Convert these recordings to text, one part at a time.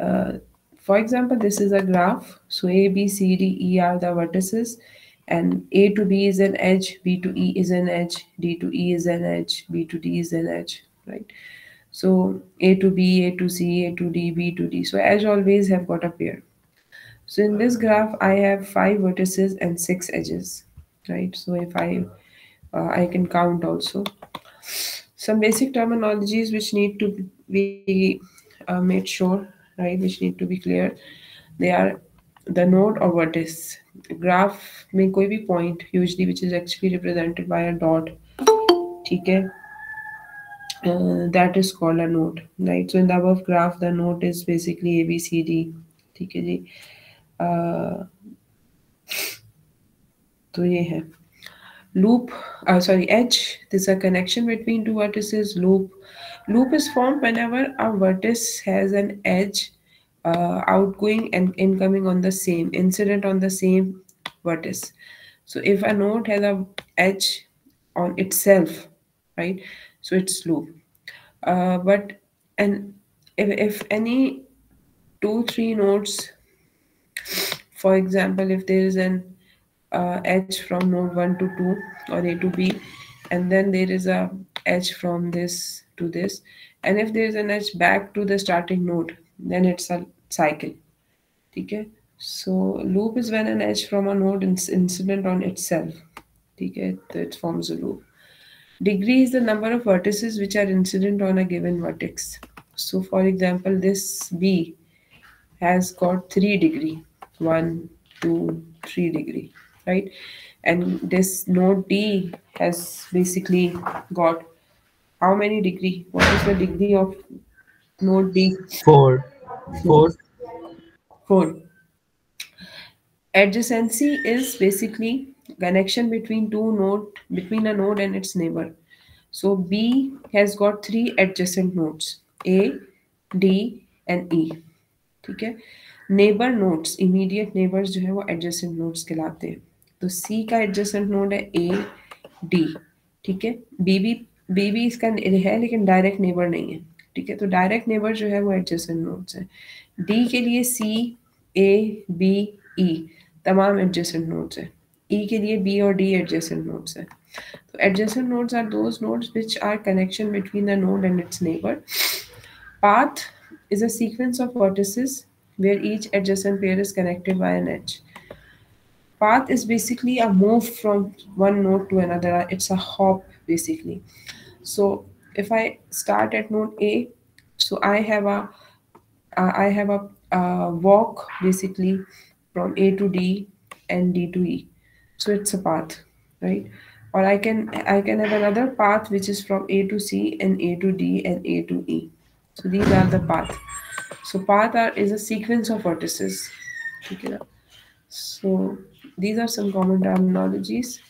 uh, for example, this is a graph. So A, B, C, D, E are the vertices and A to B is an edge, B to E is an edge, D to E is an edge, B to D is an edge, right? So A to B, A to C, A to D, B to D. So edge always have got a pair. So in this graph, I have five vertices and six edges, right? So if I, uh, I can count also. Some basic terminologies which need to be uh, made sure, right? Which need to be clear. They are the node or vertex. Graph may कोई भी point usually which is actually represented by a dot. ठीक है? Uh, that is called a node, right? So in the above graph, the node is basically A, B, C, D. ठीक है जी? Uh, तो ये है loop uh, sorry edge there's a connection between two vertices loop loop is formed whenever a vertex has an edge uh, outgoing and incoming on the same incident on the same vertex. So if a node has a edge on itself right so it's loop. Uh, but and if, if any two three nodes for example if there is an uh, edge from node 1 to 2 or a to b and then there is a edge from this to this. And if there is an edge back to the starting node then it's a cycle. Okay? So loop is when an edge from a node is incident on itself. Okay? It forms a loop. Degree is the number of vertices which are incident on a given vertex. So for example this b has got 3 degree. One two three degree. Right? And this node d has basically got how many degree what is the degree of node d four four four adjacency is basically connection between two node between a node and its neighbor so b has got three adjacent nodes a d and e ठीक है neighbour nodes immediate neighbours जो है वो adjacent nodes कहलाते हैं तो सी का adjacent node है ए डी ठीक है बी बी बी भी इसका है, लेकिन डायरेक्ट नेबर नहीं है। ठीक है तो डायरेक्ट नेबर जो है, वो एडजेसेंट नोड्स है। डी के लिए सी ए बी ई तमाम एडजेसेंट नोड्स है। ई के लिए बी और डी एडजेसेंट नोड्स है। तो adjacent nodes are those nodes which are connection between the node and its neighbour path is a sequence of vertices where each adjacent pair is connected by an edge. Path is basically a move from one node to another. It's a hop. Basically. So if i start at node a so i have a uh, i have a uh, walk basically from a to d and d to e. So it's a path right? Or i can i can have another path which is from a to c and a to d and a to e. So these are the path. So path are, is a sequence of vertices. So these are some common terminologies.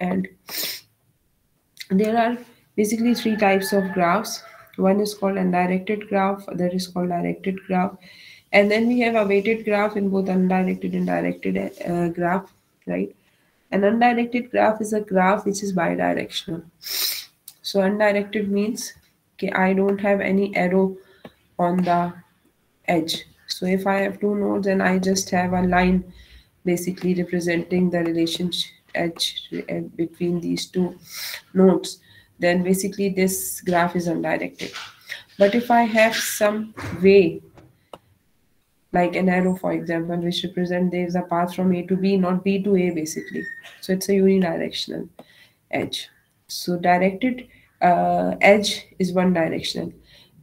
And there are basically three types of graphs. One is called undirected graph other is called directed graph and then we have a weighted graph in both undirected and directed uh, graph right? An undirected graph is a graph which is bidirectional. So undirected means okay i don't have any arrow on the edge. So if i have two nodes and i just have a line basically representing the relationship edge uh, between these two nodes then basically this graph is undirected. But if i have some way like an arrow for example which represent there's a path from a to b not b to a basically. So it's a unidirectional edge. So directed uh, edge is one directional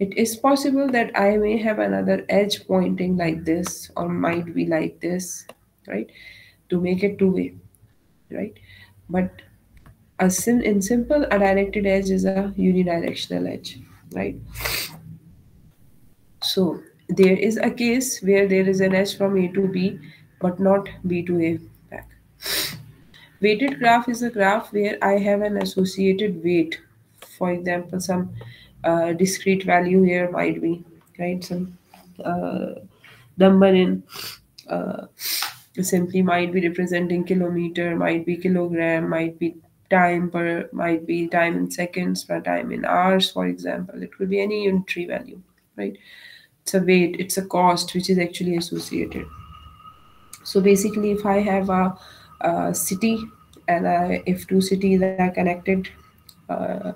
it is possible that i may have another edge pointing like this or might be like this right to make it two way right? But a sim in simple a directed edge is a unidirectional edge right? So there is a case where there is an edge from a to b but not b to a back. Weighted graph is a graph where i have an associated weight. For example some uh, discrete value here might be right? Some uh, number in uh, simply might be representing kilometer, might be kilogram, might be time per, might be time in seconds per time in hours, for example. It could be any unitary value, right? it's a weight it's a cost which is actually associated so basically if i have a, a city and I, if two cities are connected uh,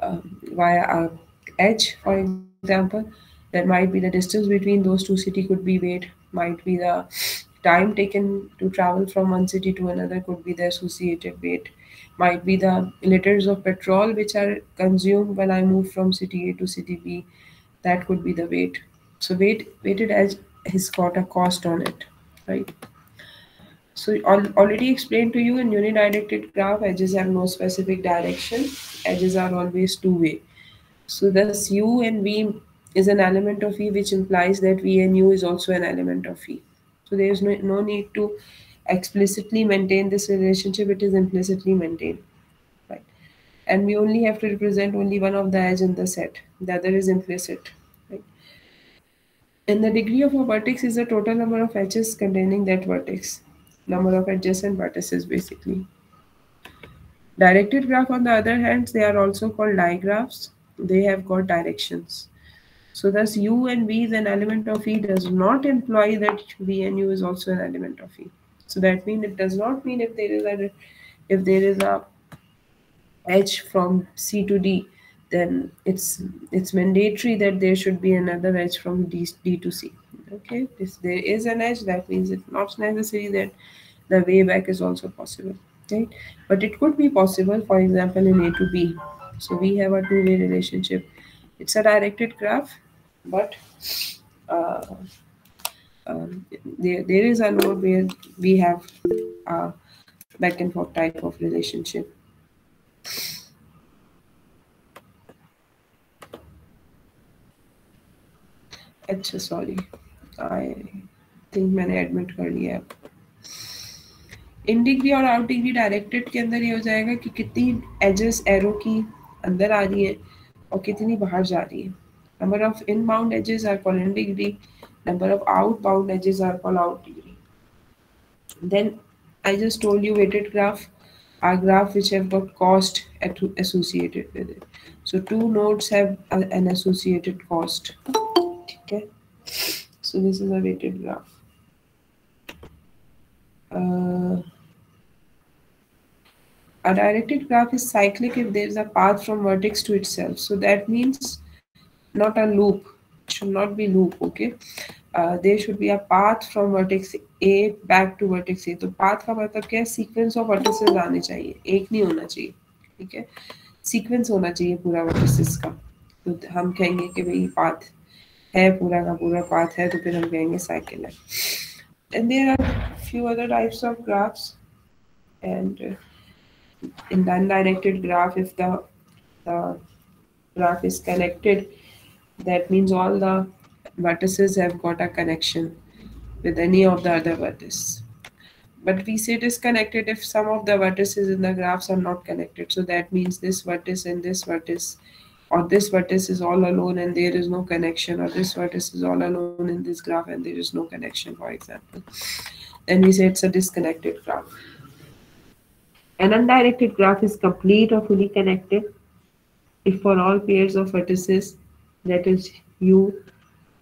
uh, via a edge for example there might be the distance between those two cities could be weight might be the time taken to travel from one city to another could be the associated weight. Might be the liters of petrol which are consumed when i move from city a to city b. That could be the weight. So weight weighted edge has got a cost on it right? So al- already explained to you in unidirected graph edges have no specific direction. Edges are always two way so thus u and v is an element of e which implies that v and u is also an element of e so there is no, no need to explicitly maintain this relationship it is implicitly maintained right? And we only have to represent only one of the edge in the set the other is implicit right? And the degree of a vertex is the total number of edges containing that vertex number of adjacent vertices basically. Directed graph on the other hand they are also called digraphs they have got directions so thus u and v is an element of e does not imply that v and u is also an element of e so that means it does not mean if there is a if there is a edge from C to D, then it's it's mandatory that there should be another edge from D, D to C. Okay, if there is an edge, that means it's not necessary that the way back is also possible. Right, but it could be possible, for example, in A to B. So we have a two-way relationship. It's a directed graph, but uh, um, there, there is a node where we have a back and forth type of relationship. अच्छा sorry I think मैंने admit कर लिया है in degree और out degree directed के अंदर ये हो जाएगा कि कितनी एजेस एरो की अंदर आ रही है और कितनी बाहर जा रही है। Number of inbound edges are called in degree. Number of outbound edges are called out degree. Then i just told you weighted graph. Are graph which have got cost associated with it. So two nodes have an associated cost. Okay? So this is a weighted graph. Uh, a directed graph is cyclic if there is a path from vertex to itself. So that means not a loop should not be loop okay uh, there should be a path from vertex a back to vertex a तो path का मतलब क्या है sequence of vertices आने चाहिए एक नहीं होना चाहिए ठीक है सीक्वेंस होना चाहिए पूरा वर्टिसेस का तो हम कहेंगे कि भाई पाथ है पूरा का पूरा पाथ है तो फिर हम कहेंगे साइकिल है and there are few other types of graphs and uh, in the undirected graph if the, the graph is connected that means all the vertices have got a connection with any of the other vertices. But we say disconnected if some of the vertices in the graphs are not connected. So that means this vertex and this vertex or this vertex is all alone and there is no connection or this vertex is all alone in this graph and there is no connection for example. Then we say it's a disconnected graph. An undirected graph is complete or fully connected if for all pairs of vertices that is u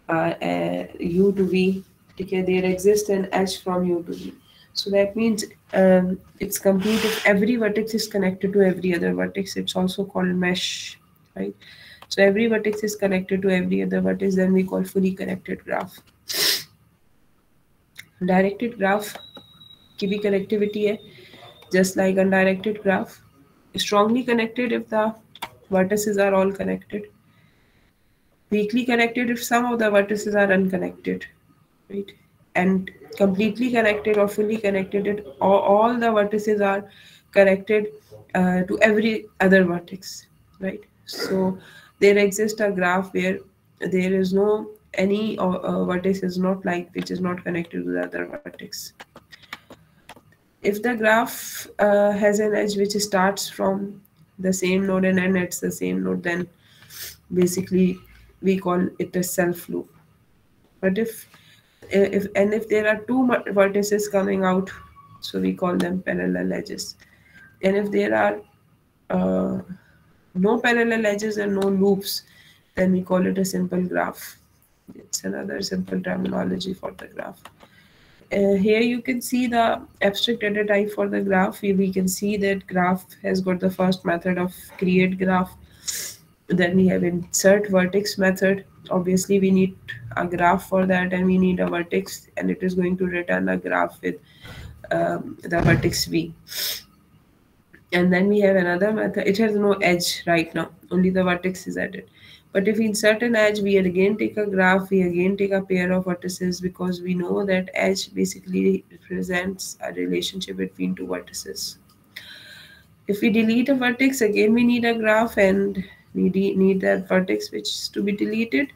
uh, uh, u to v okay there exists an edge from u to v so that means um, it's complete if every vertex is connected to every other vertex it's also called mesh right so every vertex is connected to every other vertex then we call fully connected graph directed graph की भी connectivity है just like undirected graph strongly connected if the vertices are all connected weakly connected if some of the vertices are unconnected right? And completely connected or fully connected it all, all the vertices are connected uh, to every other vertex right? So there exists a graph where there is no any uh, uh, vertex is not like which is not connected to the other vertex. If the graph uh, has an edge which starts from the same node and ends the same node then basically we call it a self loop. But if if and if there are two vertices coming out so we call them parallel edges. And if there are uh, no parallel edges and no loops then we call it a simple graph. It's another simple terminology for the graph. Uh, here you can see the abstract data type for the graph. We can see that graph has got the first method of create graph then we have insert vertex method. Obviously we need a graph for that and we need a vertex and it is going to return a graph with um, the vertex v. And then we have another method. It has no edge right now. Only the vertex is added. But if we insert an edge we again take a graph we again take a pair of vertices because we know that edge basically represents a relationship between two vertices. If we delete a vertex again we need a graph and we need that vertex which is to be deleted.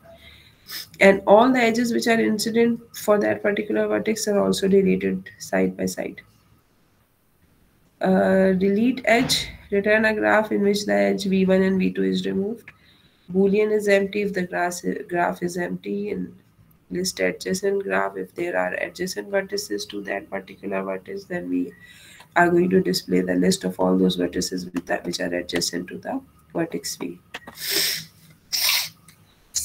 And all the edges which are incident for that particular vertex are also deleted side by side. Uh, delete edge return a graph in which the edge v1 and v2 is removed. Boolean is empty if the graph, graph is empty and list adjacent graph. If there are adjacent vertices to that particular vertex then we are going to display the list of all those vertices that, which are adjacent to the vertex v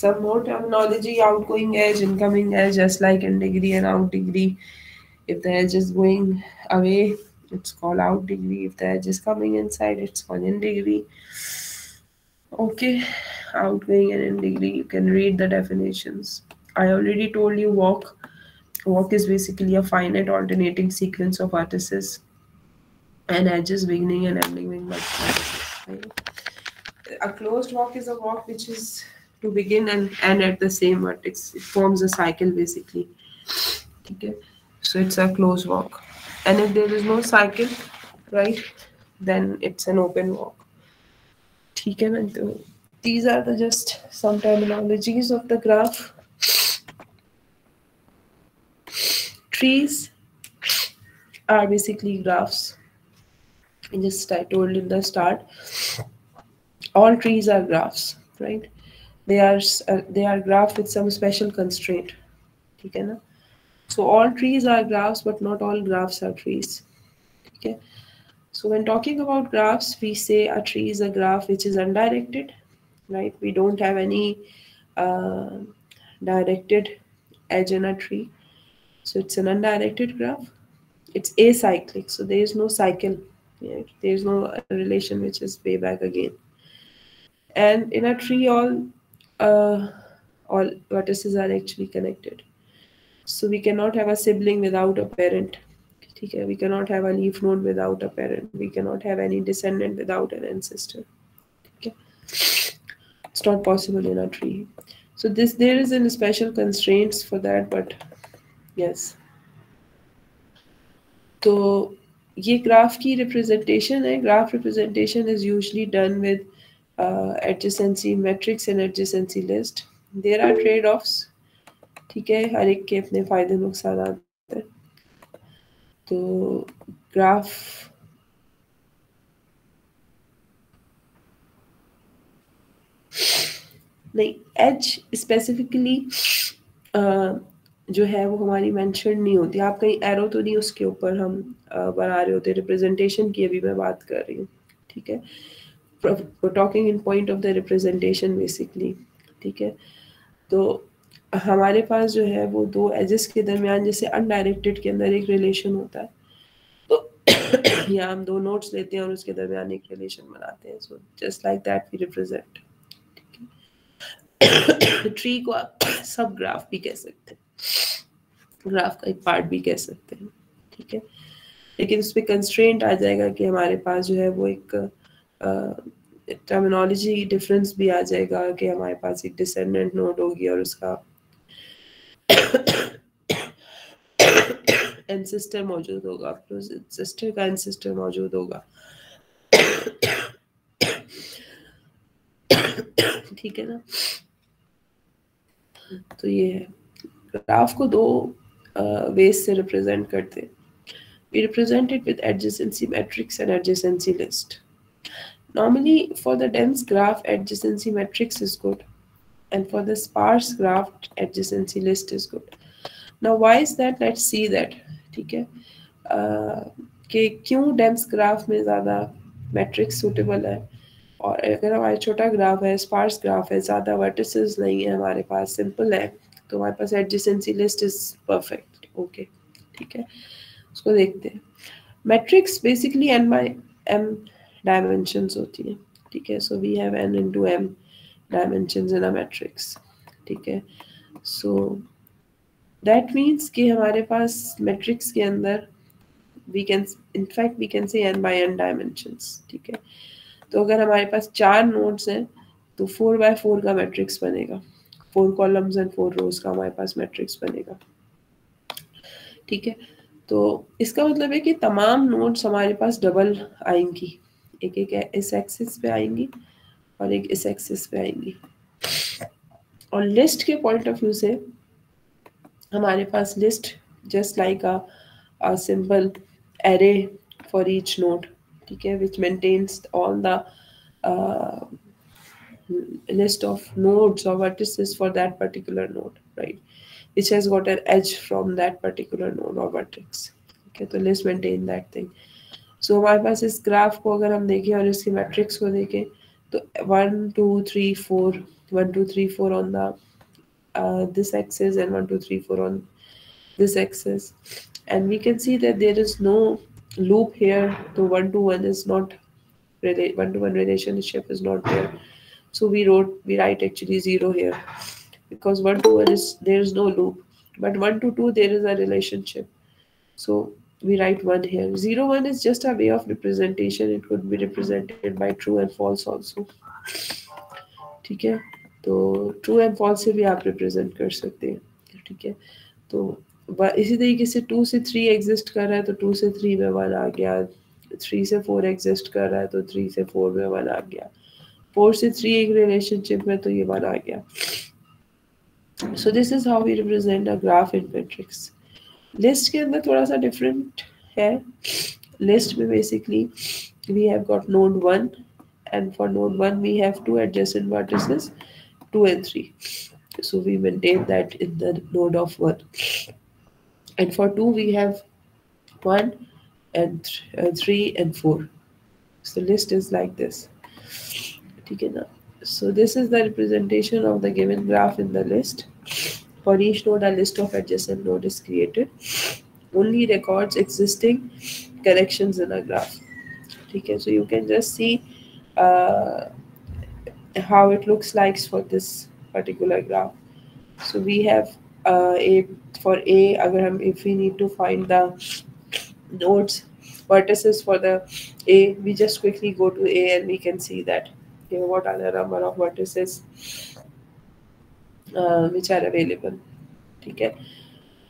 some more terminology outgoing edge incoming edge just like in degree and out degree. If the edge is going away it's called out degree. If the edge is coming inside it's called in degree. Okay outgoing and in degree you can read the definitions. I already told you walk. Walk is basically a finite alternating sequence of vertices. And edges beginning and ending with multiple a closed walk is a walk which is to begin and end at the same vertex. It forms a cycle basically. Okay, so it's a closed walk. And if there is no cycle, right, then it's an open walk. Okay, these are the just some terminologies of the graph. Trees are basically graphs. I just I told in the start all trees are graphs right? They are uh, they are graph with some special constraint okay na? so all trees are graphs but not all graphs are trees okay so when talking about graphs we say a tree is a graph which is undirected right? We don't have any uh, directed edge in a tree. So it's an undirected graph. It's acyclic so there is no cycle there is no relation which is way back again and in a tree all uh, all vertices are actually connected so we cannot have a sibling without a parent okay we cannot have a leaf node without a parent we cannot have any descendant without an ancestor okay it's not possible in a tree so this there is a special constraints for that but yes तो ये graph की representation है graph representation is usually done with uh, adjacency metrics and adjacency list. There are trade-offs ठीक है? हर एक के अपने फ़ायदे नुकसान आते हैं। तो ग्राफ नहीं एच स्पेसिफिकली जो है वो हमारी मेंशन नहीं होती। आप कहीं एरो तो नहीं उसके ऊपर हम बना रहे होते। रिप्रेजेंटेशन की अभी मैं बात कर रही हूँ ठीक है? Talking in point of the representation basically ठीक है? तो हमारे पास जो है वो दो एजेस के दरमियान, जैसे अनडायरेक्टेड के अंदर एक रिलेशन होता है। तो या हम दो नोट्स लेते हैं और उसके दरमियान एक रिलेशन बनाते हैं। So just like that we represent tree को आप सब ग्राफ भी कह सकते हैं। ग्राफ का एक पार्ट भी कह सकते हैं, ठीक है? लेकिन उस पर कंस्ट्रेंट आ जाएगा कि हमारे पास जो है वो एक टर्मिनोलॉजी डिफरेंस भी आ जाएगा कि हमारे पास एक डिसेंडेंट नोड होगी और उसका एंसिस्टर मौजूद होगा सिस्टर का एंसिस्टर मौजूद होगा। ठीक है ना? तो ये है। ग्राफ को दो वेज से रिप्रेजेंट करते हैं। We represent it with adjacency matrix and adjacency Normally, for the dense graph, adjacency matrix is good. And for the sparse graph, adjacency list is good. Now, why is that? Let's see that. ठीक है कि क्यों dense graph में ज़्यादा matrix suitable है और अगर हमारा छोटा ग्राफ है स्पार्स ग्राफ है ज़्यादा वर्टिसेस नहीं है हमारे पास सिंपल है तो हमारे पास adjacency list is perfect okay ठीक है उसको देखते हैं matrix basically N by M dimensions होती है, ठीक है? So we have N into M dimensions in a matrix ठीक है? सो दैट मीन्स कि हमारे पास मैट्रिक्स के अंदर we can in fact we can say N by N dimensions ठीक है? तो अगर हमारे पास चार नोड्स हैं तो फोर बाय फोर का मैट्रिक्स बनेगा। Four columns and four rows का हमारे पास मैट्रिक्स बनेगा, ठीक है? तो इसका मतलब है कि तमाम नोट्स हमारे पास डबल आएँगी। एक एक इस एक्सिस पे आएँगी और एक इस एक्सिस पे आएँगी और लिस्ट के पॉइंट ऑफ़ व्यू से हमारे पास list just like a simple array for each node ठीक है which maintains all the list of nodes or vertices for that particular node right which has got an edge from that particular node or vertex okay तो let's maintain that thing so हमारे पास इस graph को अगर हम देखें और इसके मैट्रिक्स को देखें तो one two three four one two three four on the this axis and one two three four on this axis and we can see that there is no loop here तो one to one is not one to one relationship is not here so we wrote we write actually zero here because one to one is there is no loop but one to two there is a relationship so we write one here. Zero one is just a way of representation. It could be represented by true and false also. ठीक है? तो true and false से भी आप represent कर सकते हैं। ठीक है? तो इसी तरीके से टू से थ्री एग्जिस्ट कर रहा है तो टू से थ्री में वन आ गया। थ्री से फोर एग्जिस्ट कर रहा है तो थ्री से फोर में वन आ गया। फोर से थ्री एक रिलेशनशिप में तो ये वन आ गया। So this is how we represent a graph in matrix list के अंदर थोड़ा सा डिफरेंट है लिस्ट में basically we have got node one and for node one we have two adjacent vertices 2 and 3 so we maintain that in the node of 1 and for 2 we have 1 and th uh, 3 and 4 so list is like this okay now so this is the representation of the given graph in the list for each node a list of adjacent node is created. Only records existing connections in a graph. okay so you can just see uh, how it looks like for this particular graph. So we have uh, a for a agar if we need to find the nodes vertices for the a we just quickly go to a and we can see that okay, what are the number of vertices uh, are available ठीक है?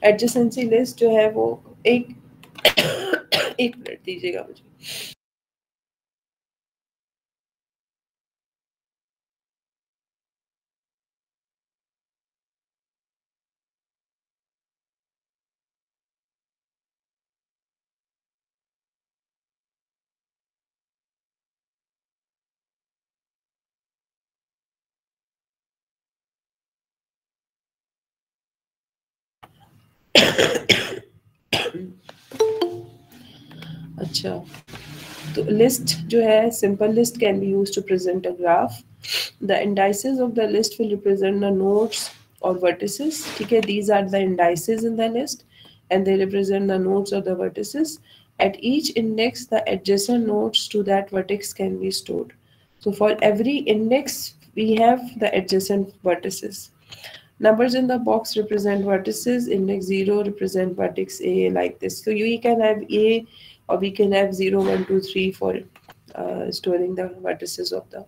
एडजस्टेंसी list जो है वो एक एक minute दीजिएगा मुझे। अच्छा तो लिस्ट जो है simple list can be use to present a graph the indices of the list will represent the nodes or vertices ठीक है these are the indices in the list and they represent the nodes or the vertices at each index the adjacent nodes to that vertex can be stored so for every index we have the adjacent vertices numbers in the box represent vertices. Index 0 represent vertex a like this. So you can have a or we can have 0 1 2 3 for uh, storing the vertices of the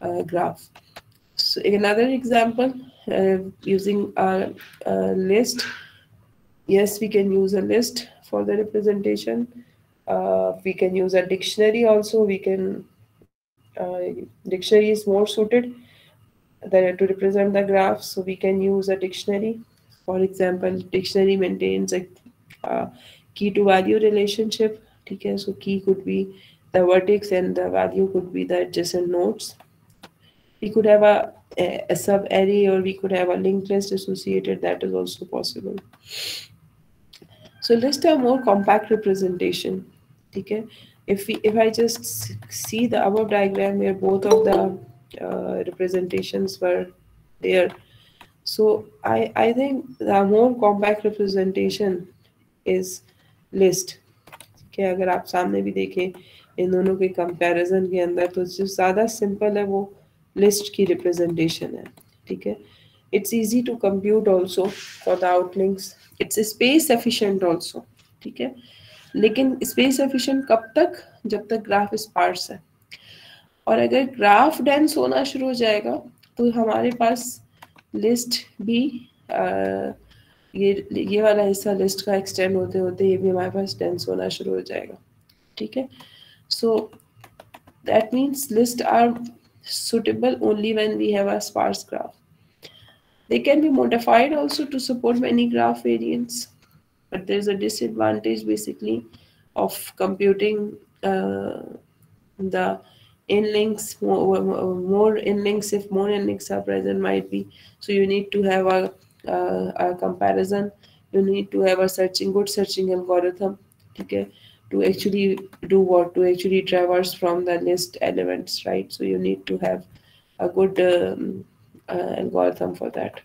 uh, graph. So another example uh, using a, a, list. Yes we can use a list for the representation. Uh, we can use a dictionary also. We can uh, dictionary is more suited the, to represent the graph. So we can use a dictionary. For example dictionary maintains a key to value relationship okay so key could be the vertex and the value could be the adjacent nodes. We could have a, a, a sub array or we could have a linked list associated. That is also possible. So let's have more compact representation. okay if we if i just see the above diagram where both of the uh, representations were there. So i i think the more compact representation is list कि अगर आप सामने भी देखें इन दोनों के comparison के अंदर तो जो ज़्यादा सिंपल है वो लिस्ट की रिप्रेजेंटेशन है ठीक है? It's easy to compute also for the outlinks it's space efficient also ठीक है? लेकिन स्पेस एफिशिएंट कब तक? जब तक ग्राफ स्पार्स है। और अगर ग्राफ डेंस होना शुरू हो जाएगा तो हमारे पास लिस्ट भी आ, ये ये वाला हिस्सा लिस्ट का एक्सटेंड होते होते ये भी हमारे पास डेंस होना शुरू हो जाएगा। ठीक है? So that means list are suitable only when we have a sparse graph they can be modified also to support many graph variants but there is a disadvantage basically of computing the in links more, more in links if more in links are present might be. So you need to have a, a comparison. You need to have a searching good searching algorithm okay to actually do what to actually traverse from the list elements right? So you need to have a good um, uh, algorithm for that.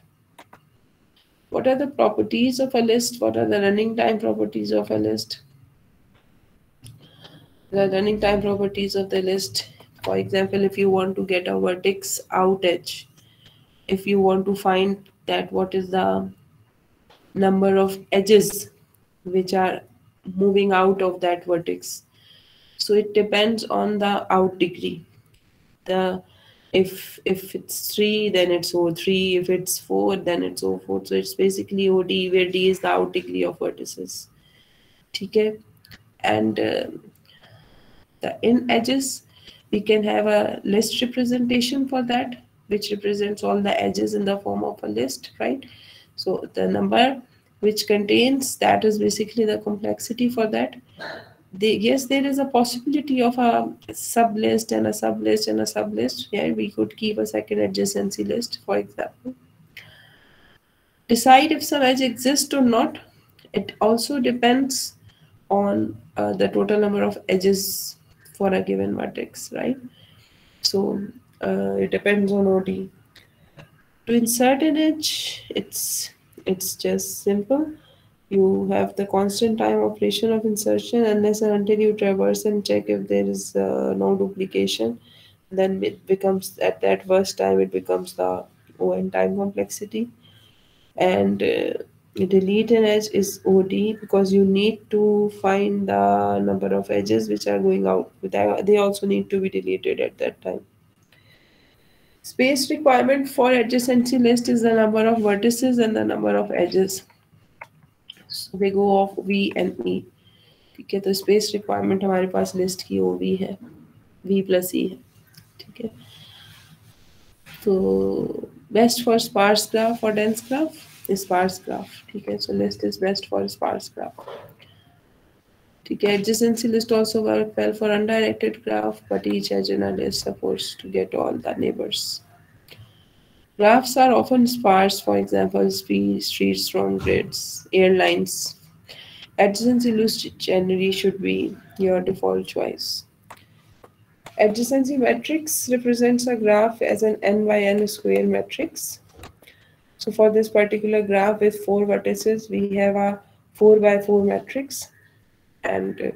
What are the properties of a list? What are the running time properties of a list? The running time properties of the list for example if you want to get a vertex out edge if you want to find that what is the number of edges which are moving out of that vertex. So it depends on the out degree. The if if it's 3 then it's o3 if it's 4 then it's o4 so it's basically od where d is the out degree of vertices. Okay? And uh, the in edges we can have a list representation for that which represents all the edges in the form of a list right? So the number which contains that is basically the complexity for that. Yes there is a possibility of a sub list and a sub list and a sub list yeah we could keep a second adjacency list for example. Decide if some edge exists or not. It also depends on uh, the total number of edges for a given vertex, right? So uh, it depends on OD. To insert an edge, it's it's just simple. You have the constant time operation of insertion unless and until you traverse and check if there is uh, no duplication. Then it becomes at that first time it becomes the ON time complexity. And uh, delete an edge is OD because you need to find the number of edges which are going out. They also need to be deleted at that time. Space requirement for adjacency list is the number of vertices and the number of edges. So they go off V and E. ठीक है तो space requirement हमारे पास list की O V है we plus ई है ठीक है तो बेस्ट फॉर स्पार्स ग्राफ और डेंस ग्राफ sparse graph ठीक है so list is best for sparse graph ठीक है adjacency list also work well for undirected graph but each edge in a list supposed to get all the neighbors graphs are often sparse for example streets from grids airlines adjacency list generally should be your default choice adjacency matrix represents a graph as an n by n square matrix so for this particular graph with four vertices, we have a four by four matrix. And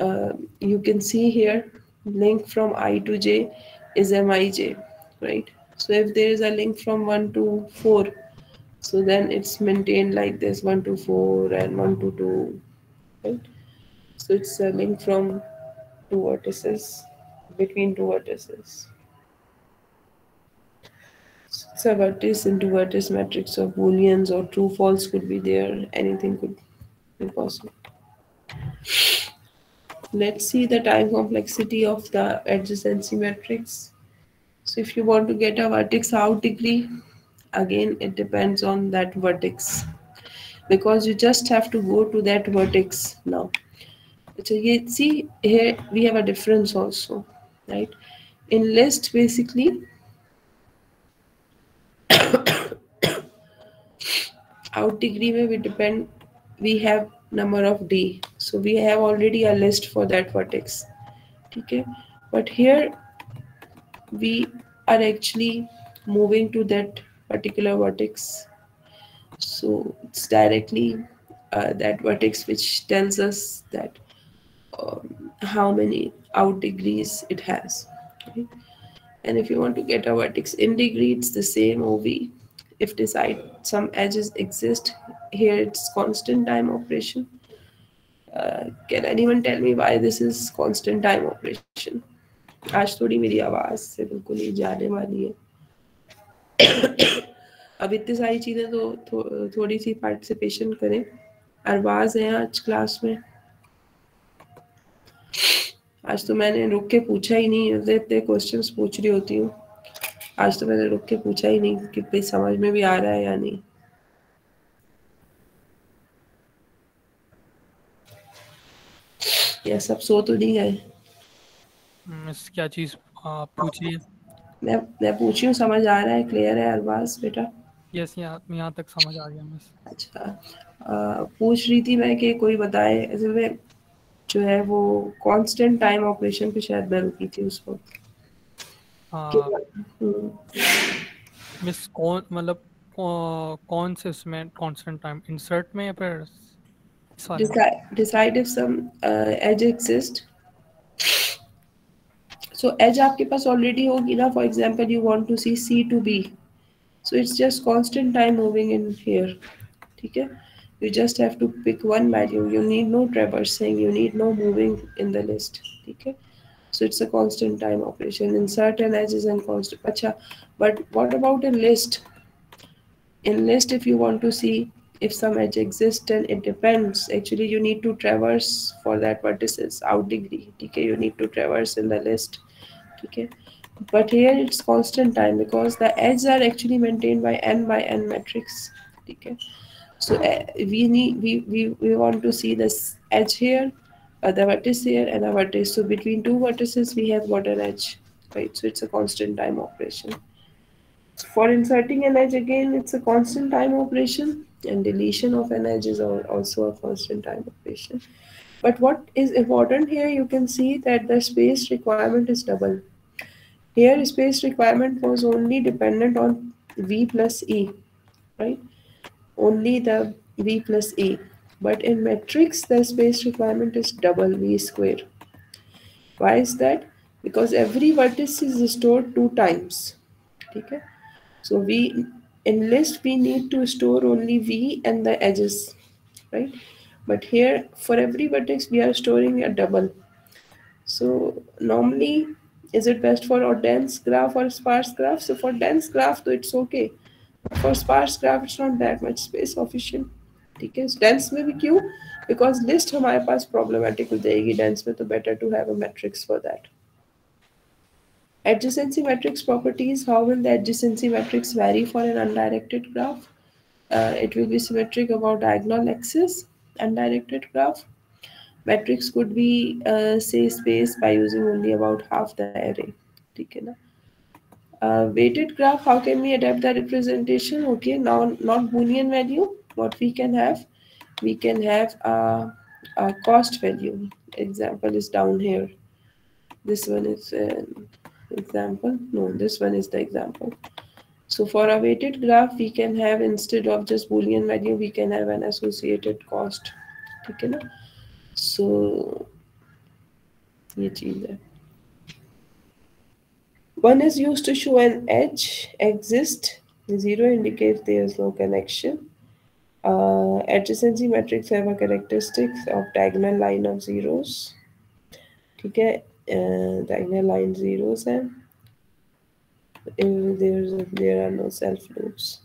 uh, you can see here, link from i to j is mij, right? So if there is a link from one to four, so then it's maintained like this, one to four and one to two, right? So it's a link from two vertices, between two vertices. A vertex into vertex matrix of booleans or true false could be there. Anything could be possible. Let's see the time complexity of the adjacency matrix. So if you want to get a vertex out degree, again it depends on that vertex because you just have to go to that vertex now. So you see here we have a difference also, right? In list basically out degree may we depend we have number of d so we have already a list for that vertex okay but here we are actually moving to that particular vertex. So it's directly uh, that vertex which tells us that um, how many out degrees it has. Okay? And if you want to get a vertex in degree, it's the same OV. If decide some edges exist, here it's constant time operation. Uh, can anyone tell me why this is constant time operation? आज थोड़ी मेरी आवाज से बिल्कुल ही जाने वाली है अब इतनी सारी चीजें तो थो, थोड़ी सी पार्टिसिपेशन करें अरबाज है आज क्लास में आज तो मैंने रुक के पूछा ही नहीं इतने इतने क्वेश्चंस पूछ रही होती हूँ। आज तो मैंने रुक के पूछा ही नहीं कि भाई समझ में भी आ रहा है या नहीं। या सब सो तो नहीं गए। मिस क्या चीज़ आप पूछिए मैं मैं पूछी हूँ समझ आ रहा है क्लियर है अरबाज बेटा? यस यहाँ यहाँ तक समझ आ गया मिस अच्छा आ, पूछ रही थी मैं कि कोई बताए ऐसे में जो है वो कांस्टेंट टाइम ऑपरेशन पे शायद मैं रुकी थी उस वक्त। हम्म। मिस कौन मतलब कौन से इसमें कांस्टेंट टाइम इंसर्ट में या फिर decide if some edge exist so edge आपके पास ऑलरेडी होगी ना? For example you want to see C to B so it's just constant time moving in here ठीक है? You just have to pick one value you. Need no traversing. You need no moving in the list okay? So it's a constant time operation. Insert and is and constant. Achha, but what about a list? In list if you want to see if some edge exists and it depends. Actually you need to traverse for that vertices out degree okay? You need to traverse in the list okay? But here it's constant time because the edges are actually maintained by n by n matrix okay so uh, we need we, we we want to see this edge here, uh, the vertex here, and a vertex. So between two vertices, we have got an edge, right? So it's a constant time operation. For inserting an edge again, it's a constant time operation, and deletion of an edge is also a constant time operation. But what is important here, you can see that the space requirement is double. Here, space requirement was only dependent on V plus E, right? Only the v plus a. But in matrix, the space requirement is double v square. Why is that? Because every vertex is stored two times. Okay? So we in list we need to store only v and the edges, right? But here for every vertex we are storing a double. So normally, is it best for a dense graph or sparse graph? So for dense graph, though it's okay for sparse graph it's not that much space sufficient ठीक है dense में भी क्यों because list हमारे पास problematic हो जाएगी dense में तो better to have a matrix for that adjacency matrix properties how will the adjacency matrix vary for an undirected graph uh, it will be symmetric about diagonal axis undirected graph matrix could be uh, say space by using only about half the array ठीक है ना uh, weighted graph how can we adapt the representation okay now not boolean value what we can have we can have a, a cost value example is down here this one is an example no this one is the example so for a weighted graph we can have instead of just boolean value we can have an associated cost okay na? so ये चीज है One is used to show an edge exist. Zero indicates there is no connection. Uh, adjacency matrix have a characteristics of diagonal line of zeros. Okay, uh, diagonal line zeros and there's there are no self loops.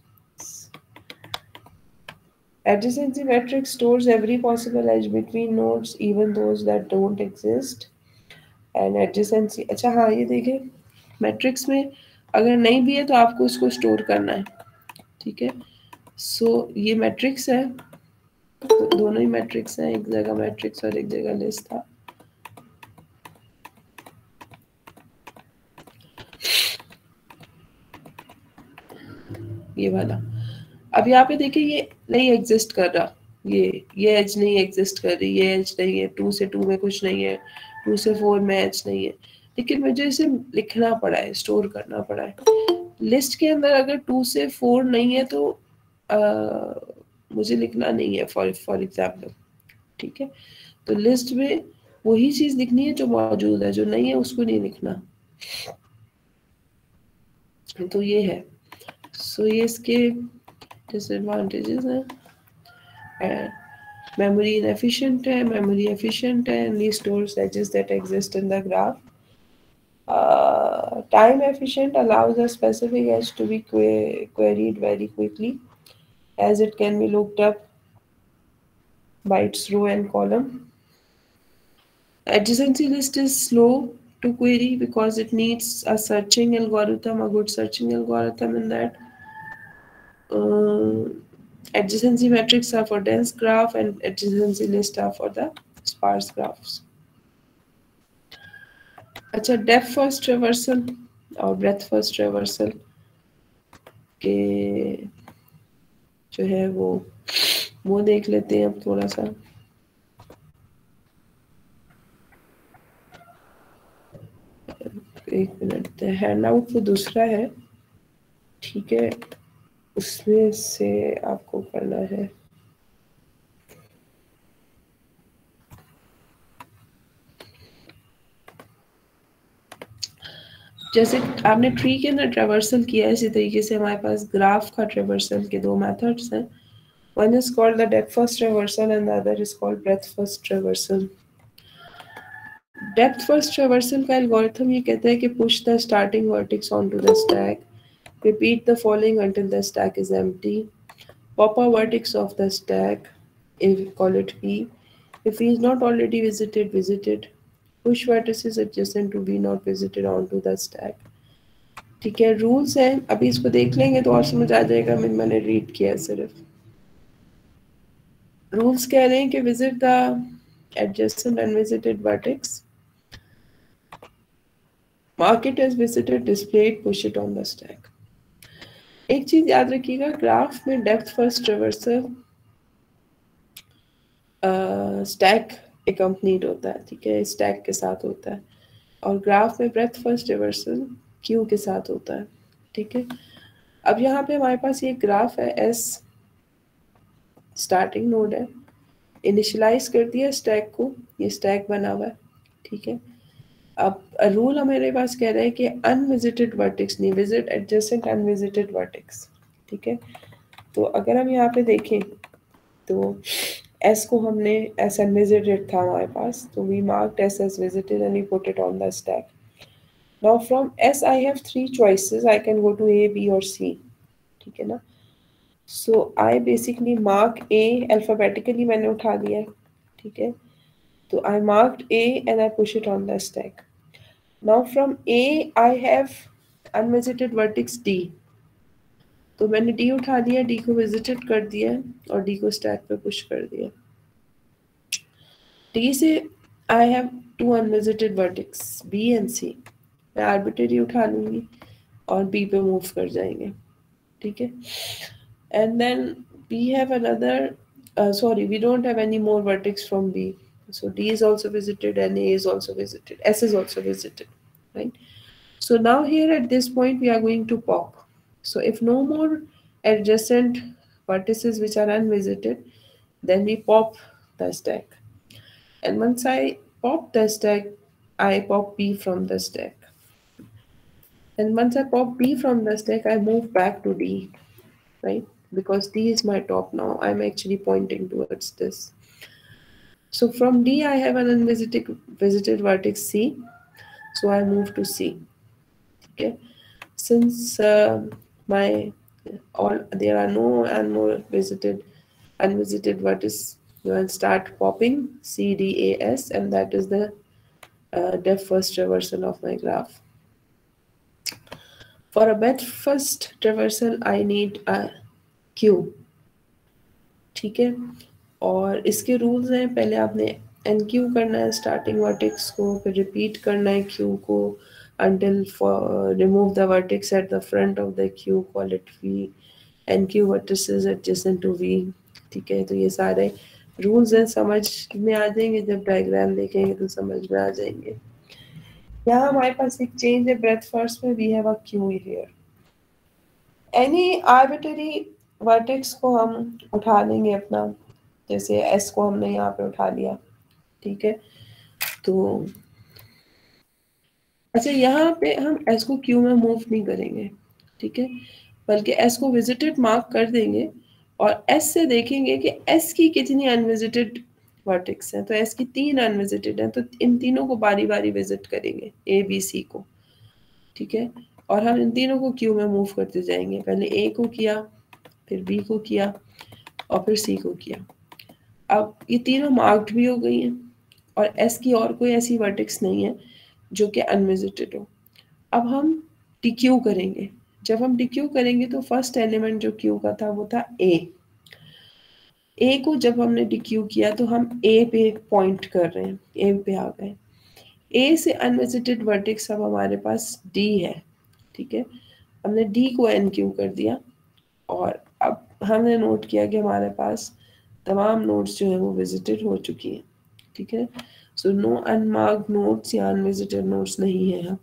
Adjacency matrix stores every possible edge between nodes, even those that don't exist. And adjacency, अच्छा हाँ ये देखिए matrix में अगर नहीं भी है तो आपको उसको स्टोर करना है। ठीक है? सो ये मैट्रिक्स है। तो दोनों ही मैट्रिक्स हैं। एक जगह मैट्रिक्स और एक जगह लिस्ट था। ये वाला। अब यहाँ पे देखिए, ये नहीं एग्जिस्ट कर रहा। ये ये एज नहीं एग्जिस्ट कर रही। ये एज नहीं है। टू से टू में कुछ नहीं है। टू से फोर में एज नहीं है। लेकिन मुझे इसे लिखना पड़ा है स्टोर करना पड़ा है। लिस्ट के अंदर अगर टू से फोर नहीं है तो आ, मुझे लिखना नहीं है फॉर फॉर एग्ज़ाम्पल ठीक है? तो लिस्ट में वही चीज़ लिखनी है जो मौजूद है जो नहीं है उसको नहीं लिखना। तो ये है। सो so, ये इसके डिसएडवांटेजेस हैं। Memory inefficient है memory efficient है and stores edges that exist in the graph uh, time efficient allows a specific edge to be que queried very quickly as it can be looked up by its row and column. Adjacency list is slow to query because it needs a searching algorithm a good searching algorithm in that. Uh, adjacency metrics are for dense graph and adjacency list are for the sparse graphs अच्छा depth first traversal और breadth first traversal के जो है वो वो देख लेते हैं अब थोड़ा सा। एक मिनट हैंड आउट वो दूसरा है। ठीक है, उसमें से आपको करना है। जैसे आपने ट्री के अंदर ट्रेवर्सल किया है इसी तरीके से हमारे पास ग्राफ का ट्रेवर्सल के दो मेथड्स हैं one is called the depth first traversal and the other is called breadth first traversal depth first traversal का एल्गोरिथम ये कहता है कि push the starting vertex onto the stack the following until the stack is empty. Pop a vertex of the stack, if call it P. If he is not already visited, visit it. Push vertices adjacent to be not visited onto the stack. ठीक है rules हैं अभी इसको देख लेंगे तो और समझ आ जाएगा मैं मैंने रीड किया है सिर्फ़ रूल्स कह रहे हैं कि visit the adjacent unvisited vertex mark it as visited displayed push it on the stack एक चीज़ याद रखिएगा ग्राफ में depth first traversal stack accompanied होता है, ठीक है? स्टैक के साथ होता है। और ग्राफ में ब्रेथ फ़र्स्ट रिवर्सल क्यू के साथ होता है, ठीक है? अब यहाँ पे हमारे पास ये ग्राफ है एस स्टार्टिंग नोड है। इनिशलाइज कर दिया स्टैक को, ये स्टैक बना हुआ है, ठीक है? अब रूल हमारे पास कह रहा है कि अनविजिटेड वर्टिक्स नहीं विज़िट एडजस्टेंट अनविजिटेड वर्टिक्स ठीक है? तो अगर हम यहाँ पे देखें तो एस को हमने एस अनविजिटेड था हमारे पास तो we marked S S visited and we put it on the stack now from S I have three choices I can go to A B और सी ठीक है ना? So I basically mark A alphabetically मैंने उठा लिया ठीक है? तो I marked A and I push it on the stack now from A, I have unvisited vertex D. तो मैंने डी उठा लिया डी को विजिटेड कर दिया और डी को स्टैक पे पुश कर दिया। डी से I have two unvisited vertex B and C मैं आर्बिटरी उठा लूँगी और बी पे मूव कर जाएँगे, ठीक है? And then we have another sorry we don't have any more vertex from B so D is also visited and A is also visited S is also visited right so now here at this point we are going to pop So if no more adjacent vertices which are unvisited, then we pop the stack. And once I pop the stack, I pop B from the stack. And once I pop B from the stack, I move back to D, right? Because D is my top now. I'm actually pointing towards this. So from D, I have an unvisited visited vertex C. So I move to C. Okay. Since uh, my all there are no and more visited unvisited vertices, you will start popping C, D, A, S, and that is the uh, depth first traversal of my graph. For a depth first traversal, I need a Q. ठीक है और इसके rules हैं पहले आपने N Q करना है starting vertex को फिर रिपीट करना है क्यू को until for, remove the vertex at the front of the queue call it v and q vertices adjacent to v. ठीक है तो ये सारे रूल्स हैं, समझ में आ जाएँगे? जब डायग्राम देखेंगे तो समझ में आ जाएँगे। यहाँ हमारे पास एक चेंज है ब्रेथ फ़र्स्ट में we have a queue here any arbitrary vertex को हम उठा लेंगे अपना, जैसे एस को हमने यहाँ पे उठा लिया। ठीक है तो अच्छा यहाँ पे हम एस को क्यू में मूव नहीं करेंगे, ठीक है? बल्कि एस को विजिटेड मार्क कर देंगे और एस से देखेंगे कि एस की कितनी अनविजिटेड वर्टिक्स हैं। तो एस की तीन अनविजिटेड हैं तो इन तीनों को बारी बारी विज़िट करेंगे ए बी सी को, ठीक है? और हम इन तीनों को क्यू में मूव करते जाएँगे। पहले ए को किया, फिर बी को किया और फिर सी को किया। अब ये तीनों मार्क्ड भी हो गई हैं और एस की और कोई ऐसी वर्टिक्स नहीं है। जो कि अनविजिटेड हो। अब हम डिक्यू करेंगे। जब हम डिक्यू करेंगे तो फ़र्स्ट एलिमेंट जो क्यू का था, वो था ए ए को जब हमने डिक्यू किया तो हम ए पे पॉइंट कर रहे हैं। ए पे आ गए। ए से अनविजिटेड वर्टिक्स अब हमारे पास डी है। ठीक है? हमने डी को एन क्यू कर दिया। और अब हमने नोट किया कि हमारे पास तमाम नोट्स जो है वो विजिटेड हो चुकी हैं। ठीक है? सो नो अनमार्क नोट्स या अनविजिटेड नोट्स नहीं है यहाँ।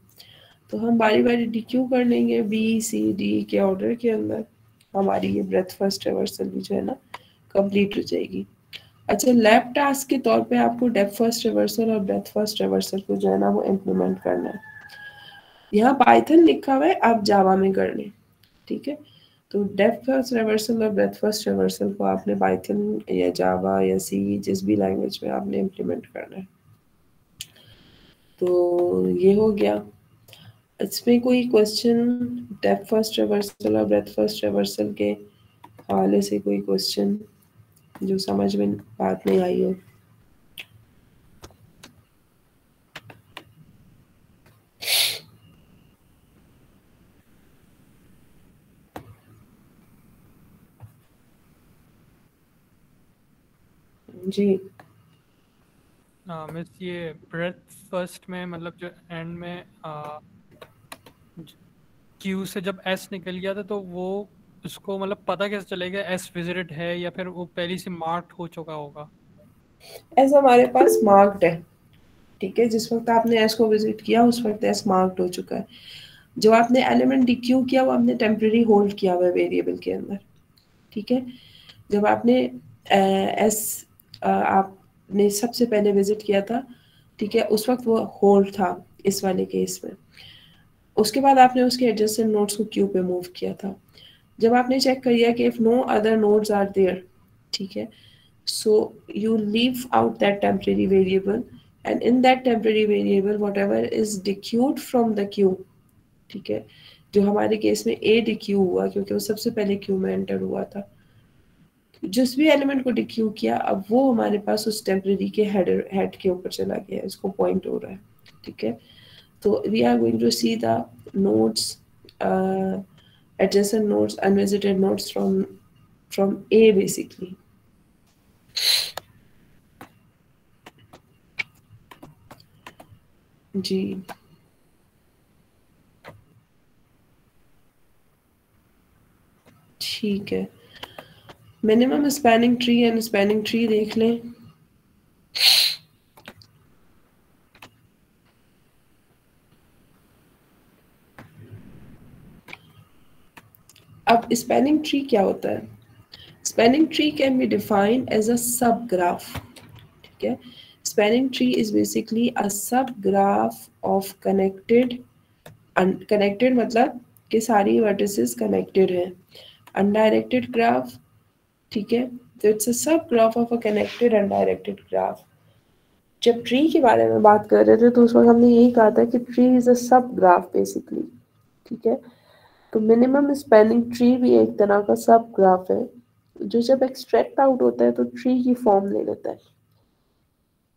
तो हम बारी बारी डी क्यू कर लेंगे बी सी डी के ऑर्डर के अंदर। हमारी ये ब्रेथ फ़र्स्ट रिवर्सल भी जो है ना कंप्लीट हो जाएगी। अच्छा लैब टास्क के तौर पे आपको डेप फ़र्स्ट रिवर्सल और ब्रेथ फ़र्स्ट रिवर्सल को जो है ना, वो इम्प्लीमेंट करना है। यहाँ पाइथन लिखा हुआ है, आप जावा में कर लें, ठीक है? तो डेप फ़र्स्ट रिवर्सल और ब्रेथ फ़र्स्ट रिवर्सल को आपने पाइथन या जावा या सी जिस भी लैंग्वेज में आपने इम्प्लीमेंट करना है। तो ये हो गया। इसमें कोई क्वेश्चन डेप फ़र्स्ट रिवर्सल और ब्रेथ फ़र्स्ट रिवर्सल के हवाले से कोई क्वेश्चन जो समझ में बात नहीं आई हो? जी। मिस ये ब्रेथ फ़र्स्ट में मतलब जो एंड में क्यू से जब एस निकल गया था तो वो उसको मतलब पता कैसे चलेगा एस विजिटेड है या फिर वो पहले से मार्क्ड हो चुका होगा? एस हमारे पास मार्क्ड है, ठीक है? जिस वक्त आपने एस को विज़िट किया, उस वक्त एस मार्क्ड हो चुका है। जो आपने एलिमेंट डिक्यू किया, वो आपने टेम्प्रेरी होल्ड किया हुआ है वेरिएबल के अंदर, ठीक है? जब आपने एस आपने सबसे पहले विज़िट किया था, ठीक है? उस वक्त वो होल्ड था इस वाले केस में। उसके बाद आपने उसके एडजस्टेड नोट्स को क्यू पे मूव किया था? जब आपने चेक किया कि if no other nodes are there ठीक है? So you leave out that temporary variable and in that temporary variable whatever is dequeued from the queue ठीक है? जो हमारे केस में ए डिक्यू हुआ, क्योंकि वो सबसे पहले क्यू में एंटर हुआ था। जिस भी एलिमेंट को डिक्यू किया, अब वो हमारे पास उस टेम्परेरी के हेड हेड के ऊपर चला गया इसको पॉइंट हो रहा है, ठीक है? तो we are going to see the nodes adjacent nodes, unvisited nodes from from ठीक है। Minimum spanning tree and spanning tree देख लें। अब स्पैनिंग ट्री क्या होता है? Spanning tree can be defined as a subgraph ठीक है? Spanning tree is basically a subgraph of connected connected मतलब कि सारी वर्टिसेस कनेक्टेड हैं। अनडायरेक्टेड ग्राफ ठीक है? तो it's a subgraph of a connected undirected graph जब ट्री के बारे में बात कर रहे थे तो उस वक्त हमने यही कहा था कि ट्री इज़ अ सब ग्राफ बेसिकली ठीक है? तो मिनिमम स्पेनिंग ट्री भी एक तरह का सब ग्राफ है, जो जब एक्सट्रैक्ट आउट होता है तो ट्री की फॉर्म ले लेता है.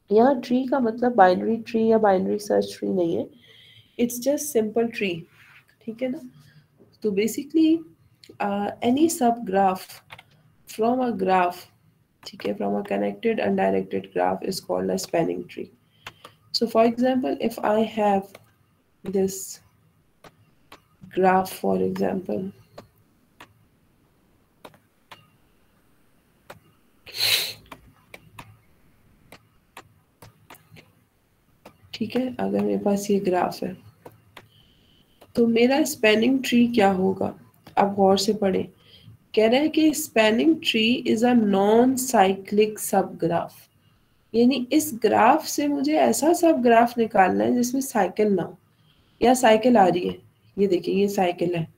यहाँ ट्री का मतलब बाइनरी ट्री या बाइनरी सर्च ट्री नहीं है. इट्स जस्ट सिंपल ट्री ठीक है ना? तो basically any subgraph from a graph ठीक है from a connected undirected graph is called a spanning tree so, for example, if i have this graph, for example, ठीक है, अगर मेरे पास ये ग्राफ है तो मेरा स्पेनिंग ट्री क्या होगा? आप गौर से पढ़े। कह रहे हैं कि spanning tree is a non cyclic subgraph यानी इस ग्राफ से मुझे ऐसा सब ग्राफ निकालना है जिसमें साइकिल ना हो। या साइकिल आ रही है। ये देखिए, ये साइकिल है।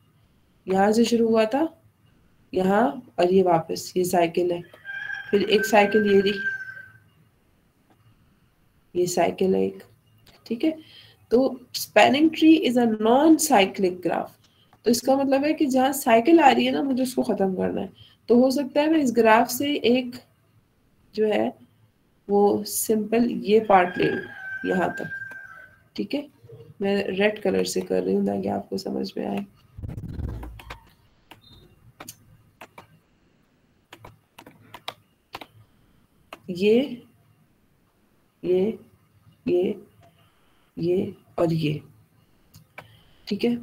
यहाँ से शुरू हुआ था, यहाँ, और ये वापस, ये साइकिल है। फिर एक साइकिल ये रही, ये साइकिल है एक। ठीक है? तो spanning tree is a non cyclic graph तो इसका मतलब है कि जहाँ साइकिल आ रही है ना, मुझे उसको ख़त्म करना है। तो हो सकता है मैं इस ग्राफ से एक जो है, वो सिंपल ये पार्ट ले लूँ, यहाँ तक। ठीक है? मैं रेड कलर से कर रही हूँ ताकि आपको समझ में आए। ये ये ये ये और ये। ठीक है?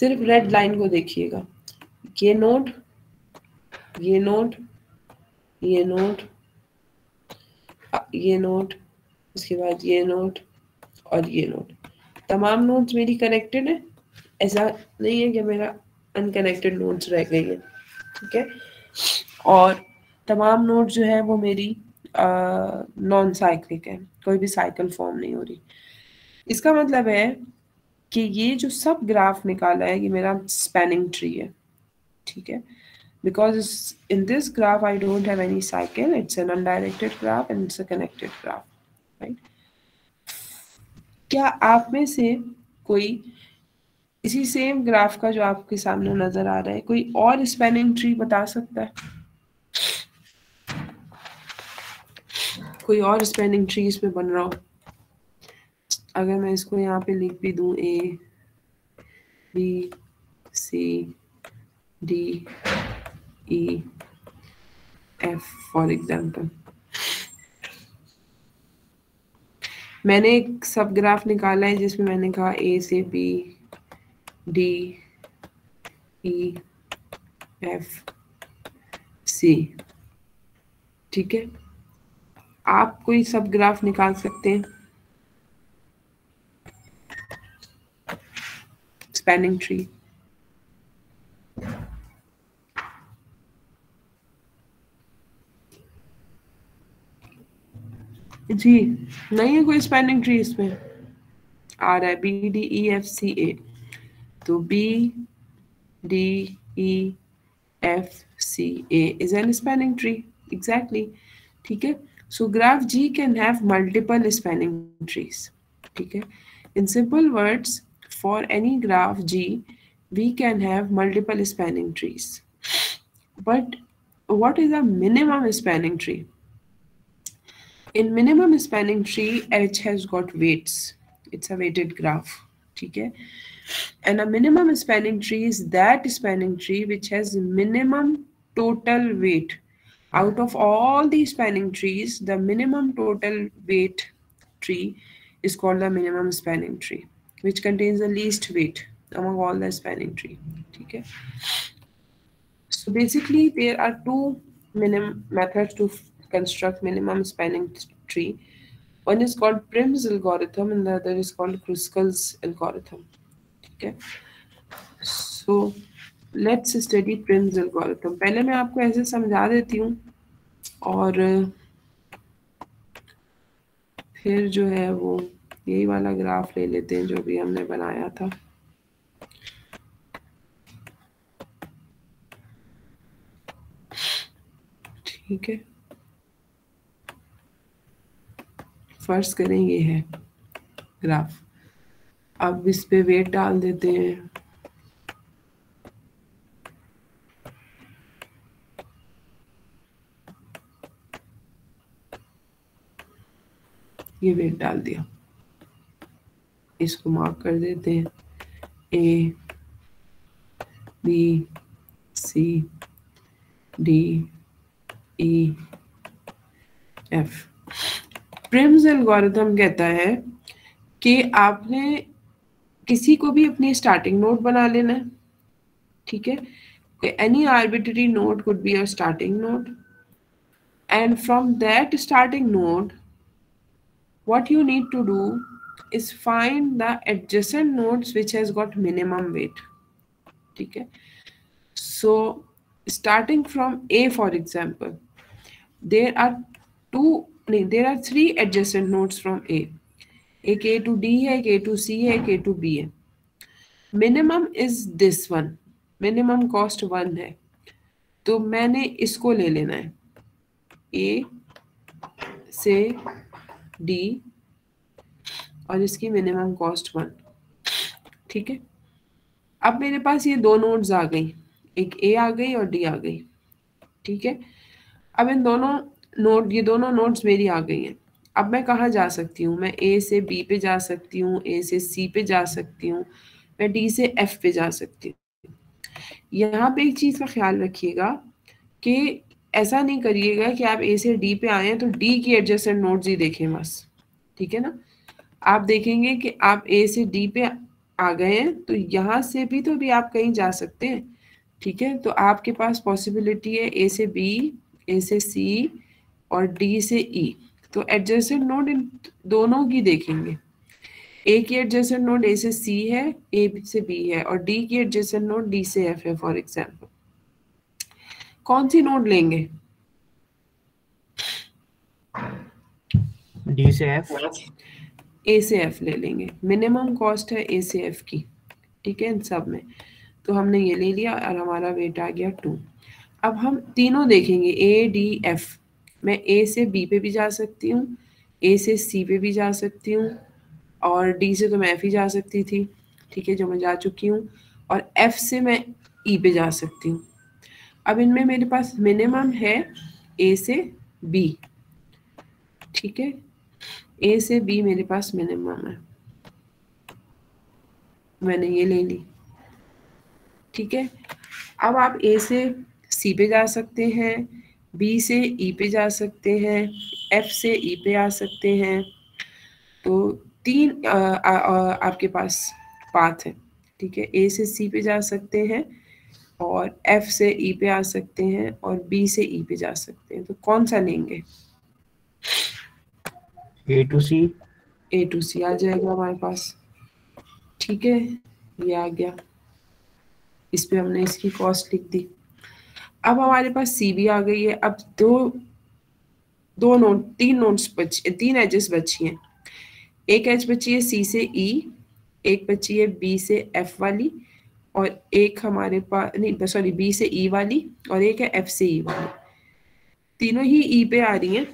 सिर्फ़ रेड लाइन को देखिएगा। ये नोड ये नोड ये नोड ये नोड उसके बाद ये नोड और ये नोड तमाम नोड्स मेरी कनेक्टेड है। ऐसा नहीं है कि मेरा अनकनेक्टेड नोड्स रह गई है, ठीक है? और तमाम नोड जो है वो मेरी नॉन साइक्लिक है। कोई भी साइकिल फॉर्म नहीं हो रही। इसका मतलब है कि ये जो सब ग्राफ निकाला है, ये मेरा स्पेनिंग ट्री है, ठीक है? Because in this graph, I don't have any cycle. It's an undirected graph and it's a connected graph, right? क्या आप में से कोई इसी सेम ग्राफ का जो आपके सामने नज़र आ रहा है, कोई और स्पेनिंग ट्री बता सकता है? कोई और स्पेनिंग ट्री इसमें बन रहा हो? अगर मैं इसको यहाँ पे लिख भी दूँ A B C D E F for example मैंने एक सब ग्राफ निकाला है, जिसमें मैंने कहा ए से B D E F C ठीक है? आप कोई सब ग्राफ निकाल सकते हैं। स्पैनिंग ट्री जी, नहीं है कोई स्पेनिंग ट्री इसमें? आ रहा है B D E F C A तो B D E F C A is an spanning tree exactly ठीक है? So graph G can have multiple spanning trees ठीक है? In simple words for any graph G, we can have multiple spanning trees. But what is a minimum spanning tree? In minimum spanning tree, H has got weights. It's a weighted graph. Okay? And a minimum spanning tree is that spanning tree which has minimum total weight. Out of all these spanning trees, the minimum total weight tree is called the minimum spanning tree. Which contains the least weight among all the spanning tree okay so basically there are two minimum methods to construct minimum spanning tree. One is called Prim's algorithm and the other is called Kruskal's algorithm. Okay. So let's study Prim's algorithm. पहले मैं आपको ऐसे समझा देती हूँ और फिर जो है वो यही वाला ग्राफ ले लेते हैं जो भी हमने बनाया था। ठीक है। फ़र्ज़ करें ये है ग्राफ अब इस पे वेट डाल देते हैं। ये वेट डाल दिया। इसको मार्क कर देते हैं। A B C D E F Prim's algorithm कहता है कि आपने किसी को भी अपनी स्टार्टिंग नोट बना लेना है, ठीक है? Any arbitrary node could be a starting node and from that starting node what you need to do is find the adjacent nodes which has got minimum weight ठीक है so starting from a for example there are two there are three adjacent nodes from a एक A to D है एक A to C है एक A to B है minimum is this one minimum cost one है तो मैंने इसको ले लेना है ए से डी और इसकी मिनिमम कॉस्ट वन ठीक है? अब मेरे पास ये दो नोड्स आ गई। एक ए आ गई और डी आ गई। ठीक है? अब इन दोनों नोड ये दोनों नोड्स मेरी आ गई हैं। अब मैं कहाँ जा सकती हूँ? मैं ए से बी पे जा सकती हूँ ए से सी पे जा सकती हूँ, मैं डी से एफ़ पे जा सकती हूँ। यहाँ पे एक चीज़ का ख्याल रखिएगा कि ऐसा नहीं करिएगा कि आप ए से डी पे आए हैं तो डी की एडजस्टेंट नोट्स ही देखें बस। ठीक है ना? आप देखेंगे कि आप ए से डी पे आ गए हैं तो यहाँ से भी तो भी आप कहीं जा सकते हैं ठीक है? तो आपके पास पॉसिबिलिटी है ए से बी ए से सी और डी से ई e. तो एडजस्टेंट नोड इन दोनों की देखेंगे। ए की एडजस्टेंट नोड ए से सी है ए से बी है और डी की एडजस्टेंट नोड डी से एफ़ है फॉर एग्जांपल कौन सी नोड लेंगे? डी से एफ़ ए से एफ़ ले लेंगे। मिनिमम कॉस्ट है ए से एफ़ की, ठीक है, इन सब में। तो हमने ये ले लिया और हमारा वेट आ गया टू अब हम तीनों देखेंगे ए डी एफ़ मैं ए से बी पे भी जा सकती हूँ ए से सी पे भी जा सकती हूँ और डी से तो मैं एफ़ ही जा सकती थी, ठीक है, जो मैं जा चुकी हूँ। और एफ़ से मैं ई e पे जा सकती हूँ। अब इनमें मेरे पास मिनिमम है ए से बी ठीक है? ए से बी मेरे पास मिनिमम है। मैंने ये ले ली। ठीक है? अब आप ए से सी पे जा सकते हैं बी से ई e पे जा सकते हैं एफ़ से ई e पे आ सकते हैं। तो तीन आ, आ, आ, आपके पास पाथ है। ठीक है? ए से सी पे जा सकते हैं और एफ़ से ई e पे आ सकते हैं और बी से ई पे जा सकते हैं। तो कौन सा लेंगे? ए टू सी ए टू सी आ जाएगा हमारे पास। ठीक है ये आ गया। इस पे हमने इसकी कॉस्ट लिख दी। अब हमारे पास सी भी आ गई है। अब दो दो नोट तीन नोट्स बची तीन एजेस बची हैं। एक एज बची है सी से ई e, एक बची है बी से एफ़ वाली और एक हमारे पास नहीं सॉरी बी से ई e वाली और एक है एफ़ से ई e वाली। तीनों ही ई पे आ रही हैं।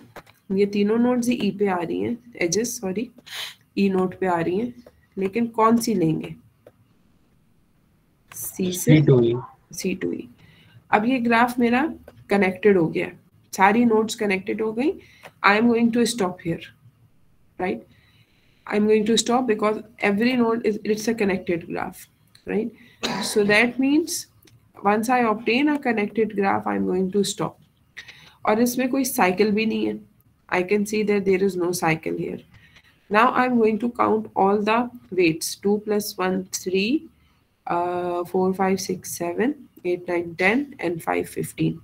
ये तीनों नोट्स ही ई पे आ रही हैं एजेस सॉरी ई नोट पे आ रही हैं लेकिन कौन सी लेंगे? सी से सी टू ई अब ये ग्राफ मेरा कनेक्टेड हो गया। सारी नोट्स कनेक्टेड हो गई। I am going to stop here right I am going to stop because every node is it's a connected graph right so that means once I obtain a connected graph, I'm going to stop. और इसमें कोई cycle भी नहीं है। I can see that there is no cycle here. Now I'm going to count all the weights 2 plus 1, 3, uh, 4, 5, 6, 7, 8, 9, 10 and 5, 15.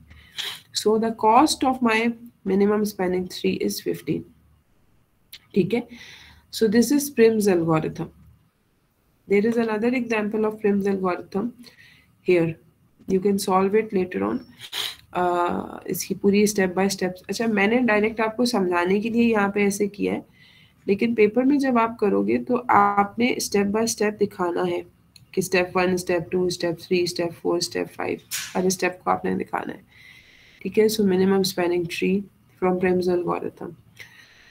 So the cost of my minimum spanning tree is 15. Okay. So this is Prim's algorithm. There is another example of Prim's algorithm here. You can solve it later on. Uh, इसकी पूरी step by step अच्छा मैंने direct आपको समझाने के लिए यहाँ पे ऐसे किया है लेकिन पेपर में जब आप करोगे तो आपने स्टेप बाय स्टेप दिखाना है कि step one step two step three step four step five हर स्टेप को आपने दिखाना है। ठीक है so minimum spanning tree from Prim's algorithm.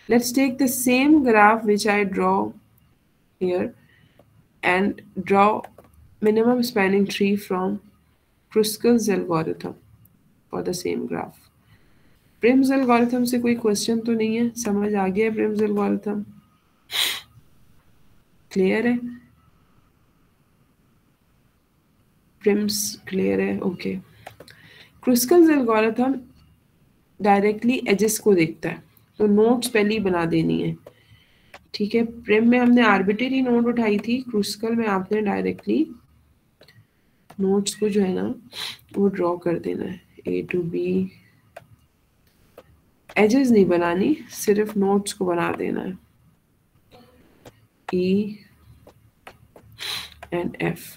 Let's take the same graph which I draw here and draw minimum spanning tree from Kruskal's algorithm for the same graph. Prim's algorithm से कोई question तो नहीं है, समझ आ गया Prim's algorithm? Clear है? Prim's clear है? Okay Kruskal's algorithm directly edges को देखता है तो नोट्स पहले ही बना देनी है। ठीक है? प्रेम में हमने आर्बिटरी नोट उठाई थी क्रुस्कल में आपने डायरेक्टली नोट्स को जो है ना, वो ड्रॉ कर देना है। ए टू बी एजेस नहीं बनानी, सिर्फ़ नोट्स को बना देना है। ई एंड एफ़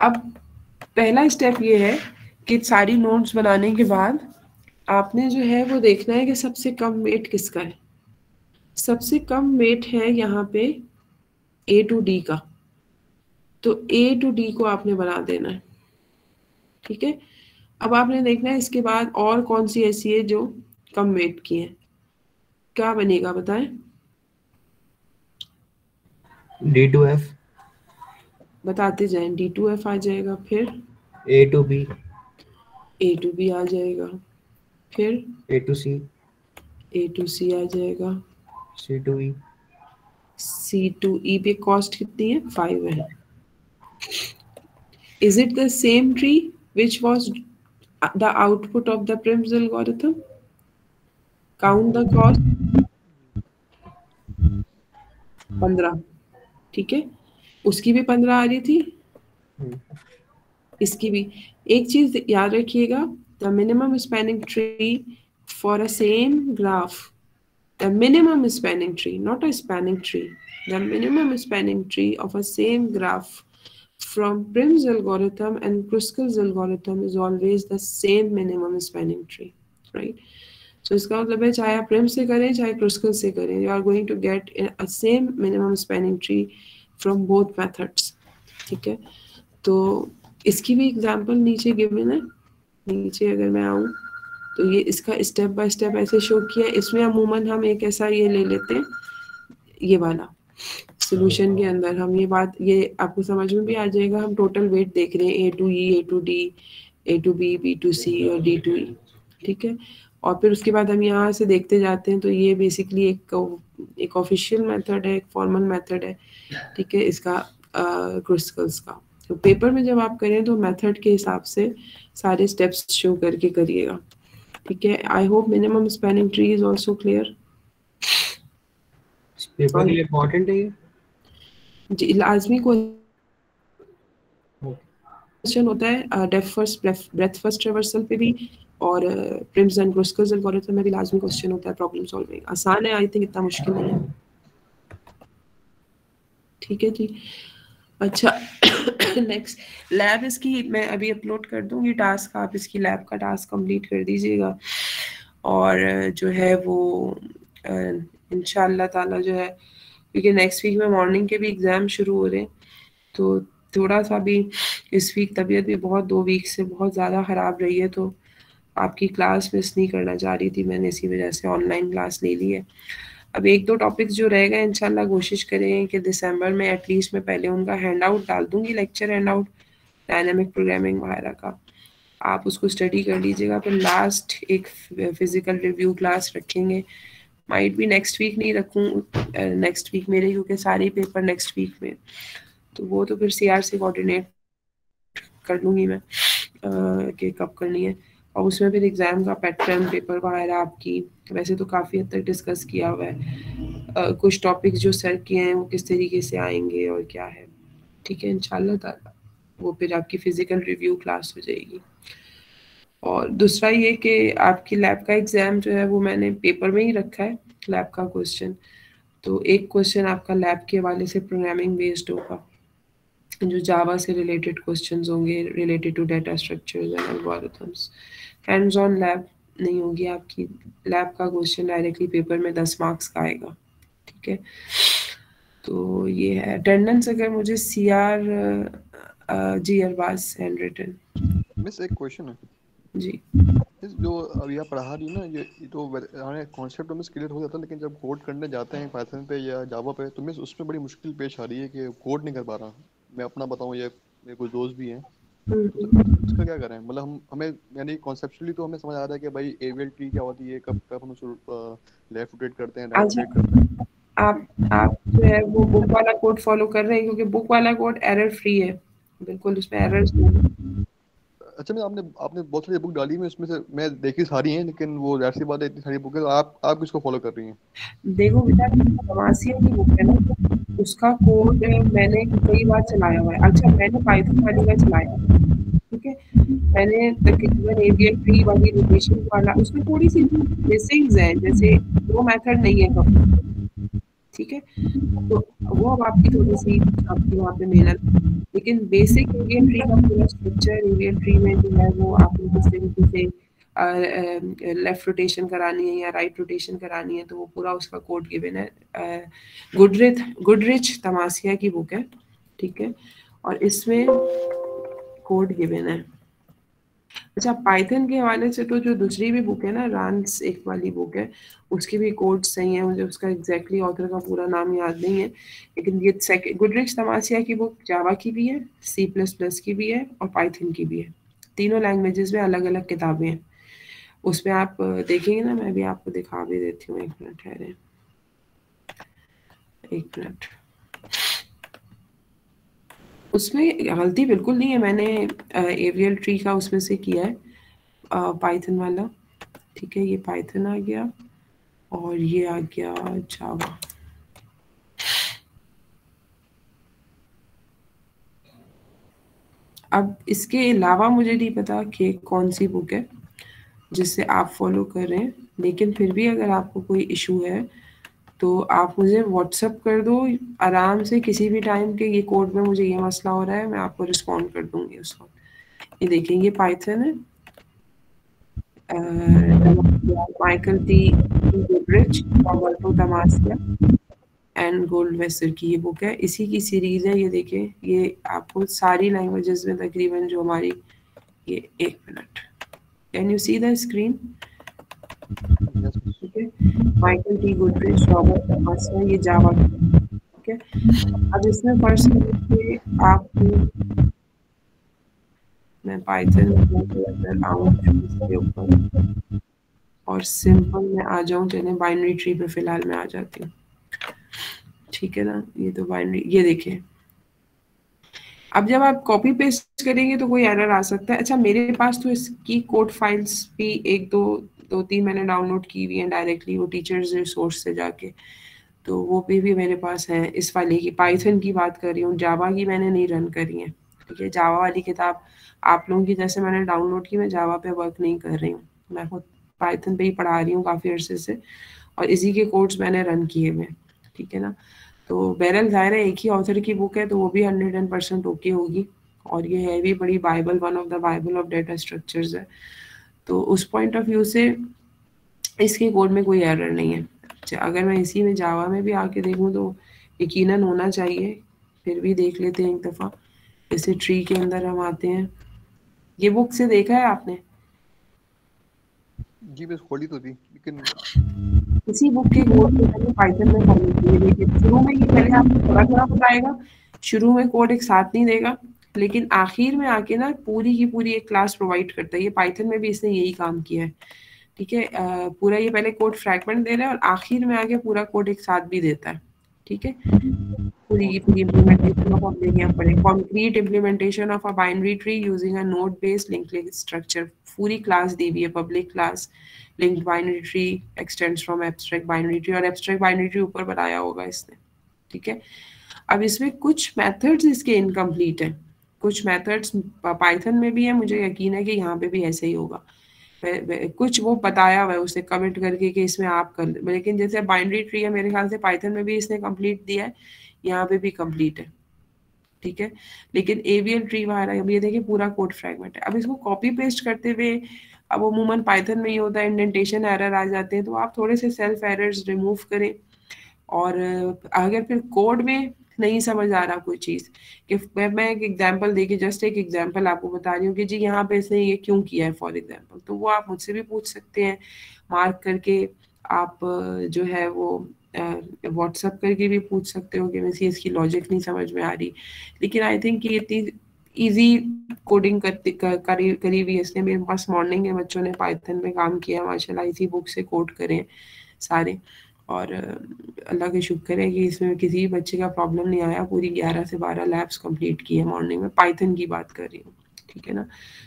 अब पहला स्टेप ये है कि सारी नोट्स बनाने के बाद आपने जो है वो देखना है कि सबसे कम वेट किसका है। सबसे कम वेट है यहाँ पे ए टू डी का। तो ए टू डी को आपने बना देना है। ठीक है? अब आपने देखना है इसके बाद और कौन सी ऐसी है जो कम वेट की है। क्या बनेगा बताएँ? डी टू एफ़ बताते जाएँ। डी टू एफ़ आ जाएगा फिर? A to B A to B आ जाएगा फिर? A to C A to सी आ जाएगा। सी टू ई सी टू ई पे कॉस्ट कितनी है? फाइव है। Is it the same tree which was the output of the Prim's algorithm? Count the cost. पंद्रह ठीक है? उसकी भी पंद्रह आ रही थी? इसकी भी। एक चीज़ याद रखिएगा the minimum spanning tree for a same graph the minimum spanning tree not a spanning tree the minimum spanning tree of a same graph from Prim's algorithm and Kruskal's algorithm is always the same minimum spanning tree, right? So इसका मतलब है चाहे आप prim से करें चाहे Kruskal से करें you are going to get a same minimum spanning tree from both methods ठीक है तो इसकी भी एग्जांपल नीचे गिवन है नीचे अगर मैं आऊँ तो ये इसका स्टेप बाय स्टेप ऐसे शो किया इसमें अमूमन हम एक ऐसा ये ले लेते हैं ये वाला सोल्यूशन के अंदर हम ये बात ये आपको समझ में भी आ जाएगा हम टोटल वेट देख रहे हैं A to E A to D A to B B to C और डी टू ई ठीक है? और फिर उसके बाद हम यहाँ से देखते जाते हैं तो ये बेसिकली एक एक ऑफिशियल मेथड है एक फॉर्मल मेथड है ठीक है? इसका क्रिस्कल्स का। तो पेपर में जब आप करें तो मेथड के हिसाब से सारे स्टेप्स शो करके करिएगा ठीक है? I hope minimum spanning tree is also clear paper के लिए इम्पोर्टेंट है ये? जी लाजमी क्वेश्चन होता है depth first breadth first traversal पे भी और प्रिम्स एंड क्रुस्कल्स एल्गोरिथम में भी लाजमी क्वेश्चन होता है प्रॉब्लम सॉल्विंग आसान है आई थिंक इतना मुश्किल नहीं है। ठीक है जी। अच्छा नेक्स्ट लैब इसकी मैं अभी अपलोड कर दूँगी टास्क आप इसकी लैब का टास्क कंप्लीट कर दीजिएगा। और जो है वो इनशाला ताला जो है क्योंकि नेक्स्ट वीक में मॉर्निंग के भी एग्ज़ाम शुरू हो रहे हैं तो थोड़ा सा भी इस वीक तबीयत भी बहुत दो वीक से बहुत ज़्यादा ख़राब रही है तो आपकी क्लास मिस नहीं करना चाह रही थी मैंने, इसी वजह से ऑनलाइन क्लास ले ली है। अब एक दो टॉपिक्स जो रह गए, इंशाल्लाह कोशिश करें कि दिसंबर में एटलीस्ट मैं पहले उनका हैंड आउट डाल दूँगी lecture handout dynamic programming वगैरह का। आप उसको स्टडी कर लीजिएगा, फिर लास्ट एक फ़िज़िकल रिव्यू क्लास रखेंगे माइट भी नेक्स्ट वीक नहीं रखूँ नेक्स्ट वीक मेरे क्योंकि सारे पेपर नेक्स्ट वीक में। तो वो तो फिर सी आर से कोऑर्डिनेट कर लूँगी मैं कि कब करनी है। और उसमें फिर एग्ज़ाम का पैटर्न पेपर वगैरह आपकी, वैसे तो काफ़ी हद तक डिस्कस किया हुआ है। कुछ टॉपिक्स जो सर किए हैं, वो किस तरीके से आएँगे और क्या है। ठीक है ताला, वो फिर आपकी फ़िज़िकल रिव्यू क्लास हो जाएगी। और दूसरा ये कि आपकी लैब का एग्ज़ाम जो है वो मैंने पेपर में ही रखा है लैब का क्वेश्चन तो एक क्वेश्चन आपका लैब के हवाले से प्रोग्रामिंग बेस्ड होगा, जो जावा से रिलेटेड क्वेश्चंस होंगे related to data algorithms hands on lab नहीं होगी आपकी लैब का क्वेश्चन डायरेक्टली पेपर में दस मार्क्स का आएगा, ठीक है? तो ये है अटेंडेंस अगर मुझे C R ji Arbaz handwritten miss एक क्वेश्चन है। जी। जो अभी आप पढ़ा रही ना ये तो हमें कॉन्सेप्ट में क्लियर हो जाता है लेकिन जब कोड करने जाते हैं पाइथन पे या जावा पे तो मिस उसमें बड़ी मुश्किल पेश आ रही है कि कोड नहीं कर पा रहा। मैं अपना बताऊँ या मेरे कुछ दोस्त भी हैं। हम्म, तो उसका क्या करें? मतलब हम हमें यानी कॉन्सेप्चुअली तो हमें समझ आ रहा है कि भाई एवीएल ट्री क्या होती है कब कब हम उसको लेफ़्ट रोटेट करते हैं राइट अच्छा। रोटेट करते हैं। आप आप जो है वो बुक वाला कोड फॉलो कर रहे हैं क्योंकि बुक वाला कोड एरर फ्री है। बिल्कुल उसमें एरर्स नहीं है। अच्छा मैं आपने आपने बहुत सारी बुक डाली, में उसमें से, मैं देखी सारी हैं, लेकिन वो ज़ाहिर सी बात है, इतनी सारी बुक है तो आप आप किसको फॉलो कर रही हैं? देखो बेटा नवासिया की बुक है ना उसका कोड मैंने कई बार चलाया हुआ है। अच्छा मैंने पाइथन वाली का चलाया ठीक है? मैंने तकरीबन एवीएल ट्री वाली रोटेशन वाला, उसमें थोड़ी सी मिसिंग्स हैं, जैसे दो मेथड नहीं है कभी ठीक है? तो वो अब आपकी थोड़ी सी आपकी वहाँ पे मेहनत लेकिन बेसिक एवियन ट्री का पूरा स्ट्रक्चर एवियन ट्री में जो है वो आपको किस तरीके से लेफ़्ट रोटेशन करानी है या राइट रोटेशन करानी है तो वो पूरा उसका कोड गिवन है। गुडरिथ गुडरिच तमासिया की बुक है, ठीक है? और इसमें कोड गिवन है। अच्छा पाइथन के हवाले से तो जो दूसरी भी बुक है ना रांस एक वाली बुक है, उसके भी कोड सही है, मुझे उसका एग्जैक्टली ऑथर का पूरा नाम याद नहीं है, लेकिन ये गुडरिच तमासिया की बुक जावा की भी है सी प्लस प्लस की भी है और पाइथन की भी है। तीनों लैंग्वेजेस में अलग अलग किताबें हैं। उसमें आप देखेंगे ना, मैं भी आपको दिखा भी देती हूँ, एक मिनट, ठहरे। एक मिनट। उसमें गलती बिल्कुल नहीं है, मैंने एवियल ट्री का उसमें से किया है पाइथन वाला। ठीक है, ये पाइथन आ गया और ये आ गया जावा अब इसके अलावा मुझे नहीं पता कि कौन सी बुक है, जिससे आप फॉलो कर रहे हैं, लेकिन फिर भी अगर आपको कोई इशू है तो आप मुझे व्हाट्सअप कर दो। आराम से किसी भी टाइम के ये कोड में मुझे ये मसला हो रहा है, मैं आपको रिस्पॉन्ड कर दूँगी उस वक्त। ये देखिए, ये पाइथन है। Michael Tamassia and Goldwasser की ये बुक है। इसी की सीरीज़ है, ये देखिए, ये आपको सारी लैंग्वेजेस में तकरीबन जो हमारी, ये एक minute can you see the screen Michael T Goodrich Robert Tamassia ये जावा ठीक है? अब इसमें फ़र्स्ट के आप मैं पाइथन अंदर आऊँ इसके ऊपर और सिंपल में आ जाऊँ चले बाइनरी ट्री पे फ़िलहाल मैं आ जाती हूँ। ठीक है ना? ये तो बाइनरी ये देखिए। अब जब आप कॉपी पेस्ट करेंगे तो कोई एरर आ सकता है। अच्छा मेरे पास तो इसकी कोड फाइल्स भी एक दो दो तीन मैंने डाउनलोड की हुई हैं डायरेक्टली वो टीचर्स रिसोर्स से जाके। तो वो भी भी मेरे पास हैं। इस वाले की पाइथन की बात कर रही हूँ जावा की मैंने नहीं रन करी है। ठीक है जावा वाली किताब आप लोगों की, जैसे मैंने डाउनलोड की, मैं जावा पे वर्क नहीं कर रही हूँ। मैं खुद पाइथन पे ही पढ़ा रही हूँ काफ़ी अरसे से और इसी के कोर्स मैंने रन किए हुए ठीक है ना? तो बैरल ज़ाहिर है, एक ही ऑथर की बुक है तो वो भी हंड्रेड एंड परसेंट ओके होगी और ये है भी बड़ी bible one of the bible of data structures है। तो उस पॉइंट ऑफ़ व्यू से इसके कोड में कोई एरर नहीं है। अच्छा अगर मैं इसी में जावा में भी आके देखूँ तो यकीनन होना चाहिए फिर भी देख लेते हैं एक दफ़ा। जैसे ट्री के अंदर हम आते हैं। ये बुक से देखा है आपने? जी बस खोली तो थी लेकिन इसी बुक के कोड को मैंने पाइथन में फॉलो किए देखिए शुरू में ये पहले आपको थोड़ा थोड़ा बताएगा शुरू में कोड एक साथ नहीं देगा। लेकिन आखिर में आके ना पूरी की पूरी एक क्लास प्रोवाइड करता है। ये पाइथन में भी इसने यही काम किया है। ठीक है? पूरा ये पहले कोड फ्रैगमेंट दे रहा है और आखिर में आके पूरा कोड एक साथ भी देता है। ठीक है? पूरी की पूरी इम्प्लीमेंटेशन ऑफ़ देंगे हम पढ़े। Concrete implementation of a binary tree using a node based link structure पूरी क्लास दी हुई है public class linked binary tree extends from abstract binary tree और एब्स्ट्रैक्ट बाइनरी ट्री ऊपर बनाया होगा इसने। ठीक है? अब इसमें कुछ मेथड्स इसके इनकम्प्लीट हैं। कुछ मेथड्स पाइथन में भी है, मुझे यकीन है कि यहाँ पे भी ऐसे ही होगा। कुछ वो बताया हुआ है उसे कमेंट करके कि इसमें आप कर लेकिन जैसे बाइनरी ट्री है, मेरे ख्याल से पाइथन में भी इसने कंप्लीट दिया है, यहाँ पे भी कंप्लीट है। ठीक है? लेकिन एवियल ट्री वगैरह, अब ये देखिए पूरा कोड फ्रैगमेंट है। अब इसको कॉपी पेस्ट करते हुए, अब अमूमन पाइथन में ही होता है इंडेंटेशन एरर आ जाते हैं तो आप थोड़े से सेल्फ एरर्स रिमूव करें। और, अगर फिर कोड में नहीं समझ आ रहा कोई चीज़। कि मैं एक एग्जांपल देके जस्ट एक एग्जांपल आपको बता रही हूँ कि जी यहाँ पे इसने ये क्यों किया है फॉर एग्जांपल तो वो आप मुझसे भी पूछ सकते हैं। मार्क करके आप जो है वो व्हाट्सअप करके भी पूछ सकते हो कि वैसे इसकी लॉजिक नहीं समझ में आ रही। लेकिन आई थिंक ये इतनी इजी कोडिंग करती करी करी हुई इसने। मेरे पास मॉर्निंग है, बच्चों ने पाइथन में काम किया माशाल्लाह इसी बुक से कोड करें सारे। और अल्लाह का शुक्र है कि इसमें किसी भी बच्चे का प्रॉब्लम नहीं आया। पूरी ग्यारह से बारह लैब्स कंप्लीट की है मॉर्निंग में। पाइथन की बात कर रही हूँ, ठीक है ना?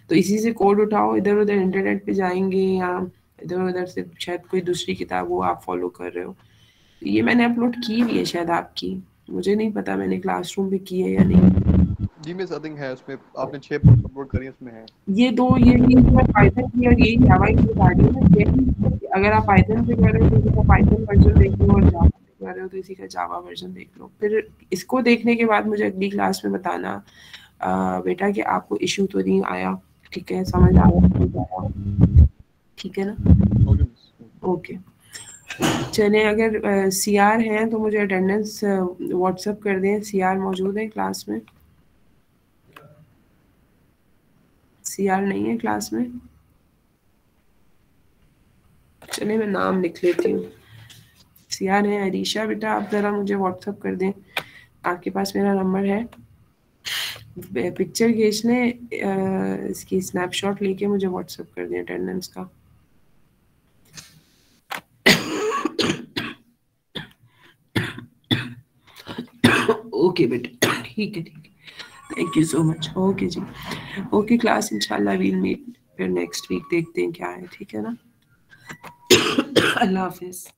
तो इसी से कोड उठाओ इधर उधर इंटरनेट पे जाएँगे या इधर उधर से शायद कोई दूसरी किताब वो आप फॉलो कर रहे हो। ये मैंने अपलोड की भी है शायद आपकी। मुझे नहीं पता मैंने क्लासरूम पे की है या नहीं। जी मिस आई थिंक है उसमें आपने 6 पोस्ट अपलोड करी उसमें है। ये दो ये ये मैं पाइथन की और यही जावा की रही हूँ अगर आप पाइथन से कर रहे हो तो पाइथन वर्जन देखिए और जावा से कर रहे हो तो इसी का जावा वर्जन देख लो। फिर इसको देखने के बाद मुझे अगली क्लास में बताना आ, बेटा कि आपको इशू तो नहीं आया ठीक है? समझ आ रहा ठीक है ना? ओके चले अगर सी आर हैं तो मुझे अटेंडेंस व्हाट्सएप कर दें। सी आर मौजूद है क्लास में। सी आर नहीं है क्लास में। चले मैं नाम लिख लेती हूँ। सी आर है अरीशा बेटा आप ज़रा मुझे व्हाट्सअप कर दें। आपके पास मेरा नंबर है। पिक्चर खींच लें अ, इसकी स्नैपशॉट लेके मुझे व्हाट्सअप कर दें अटेंडेंस का। ओके बेटा ठीक है ठीक है। Thank you so much okay ji. Okay class इंशाल्लाह वील मीट फिर नेक्स्ट वीक देखते हैं क्या है, ठीक है ना? अल्लाह हाफिज़.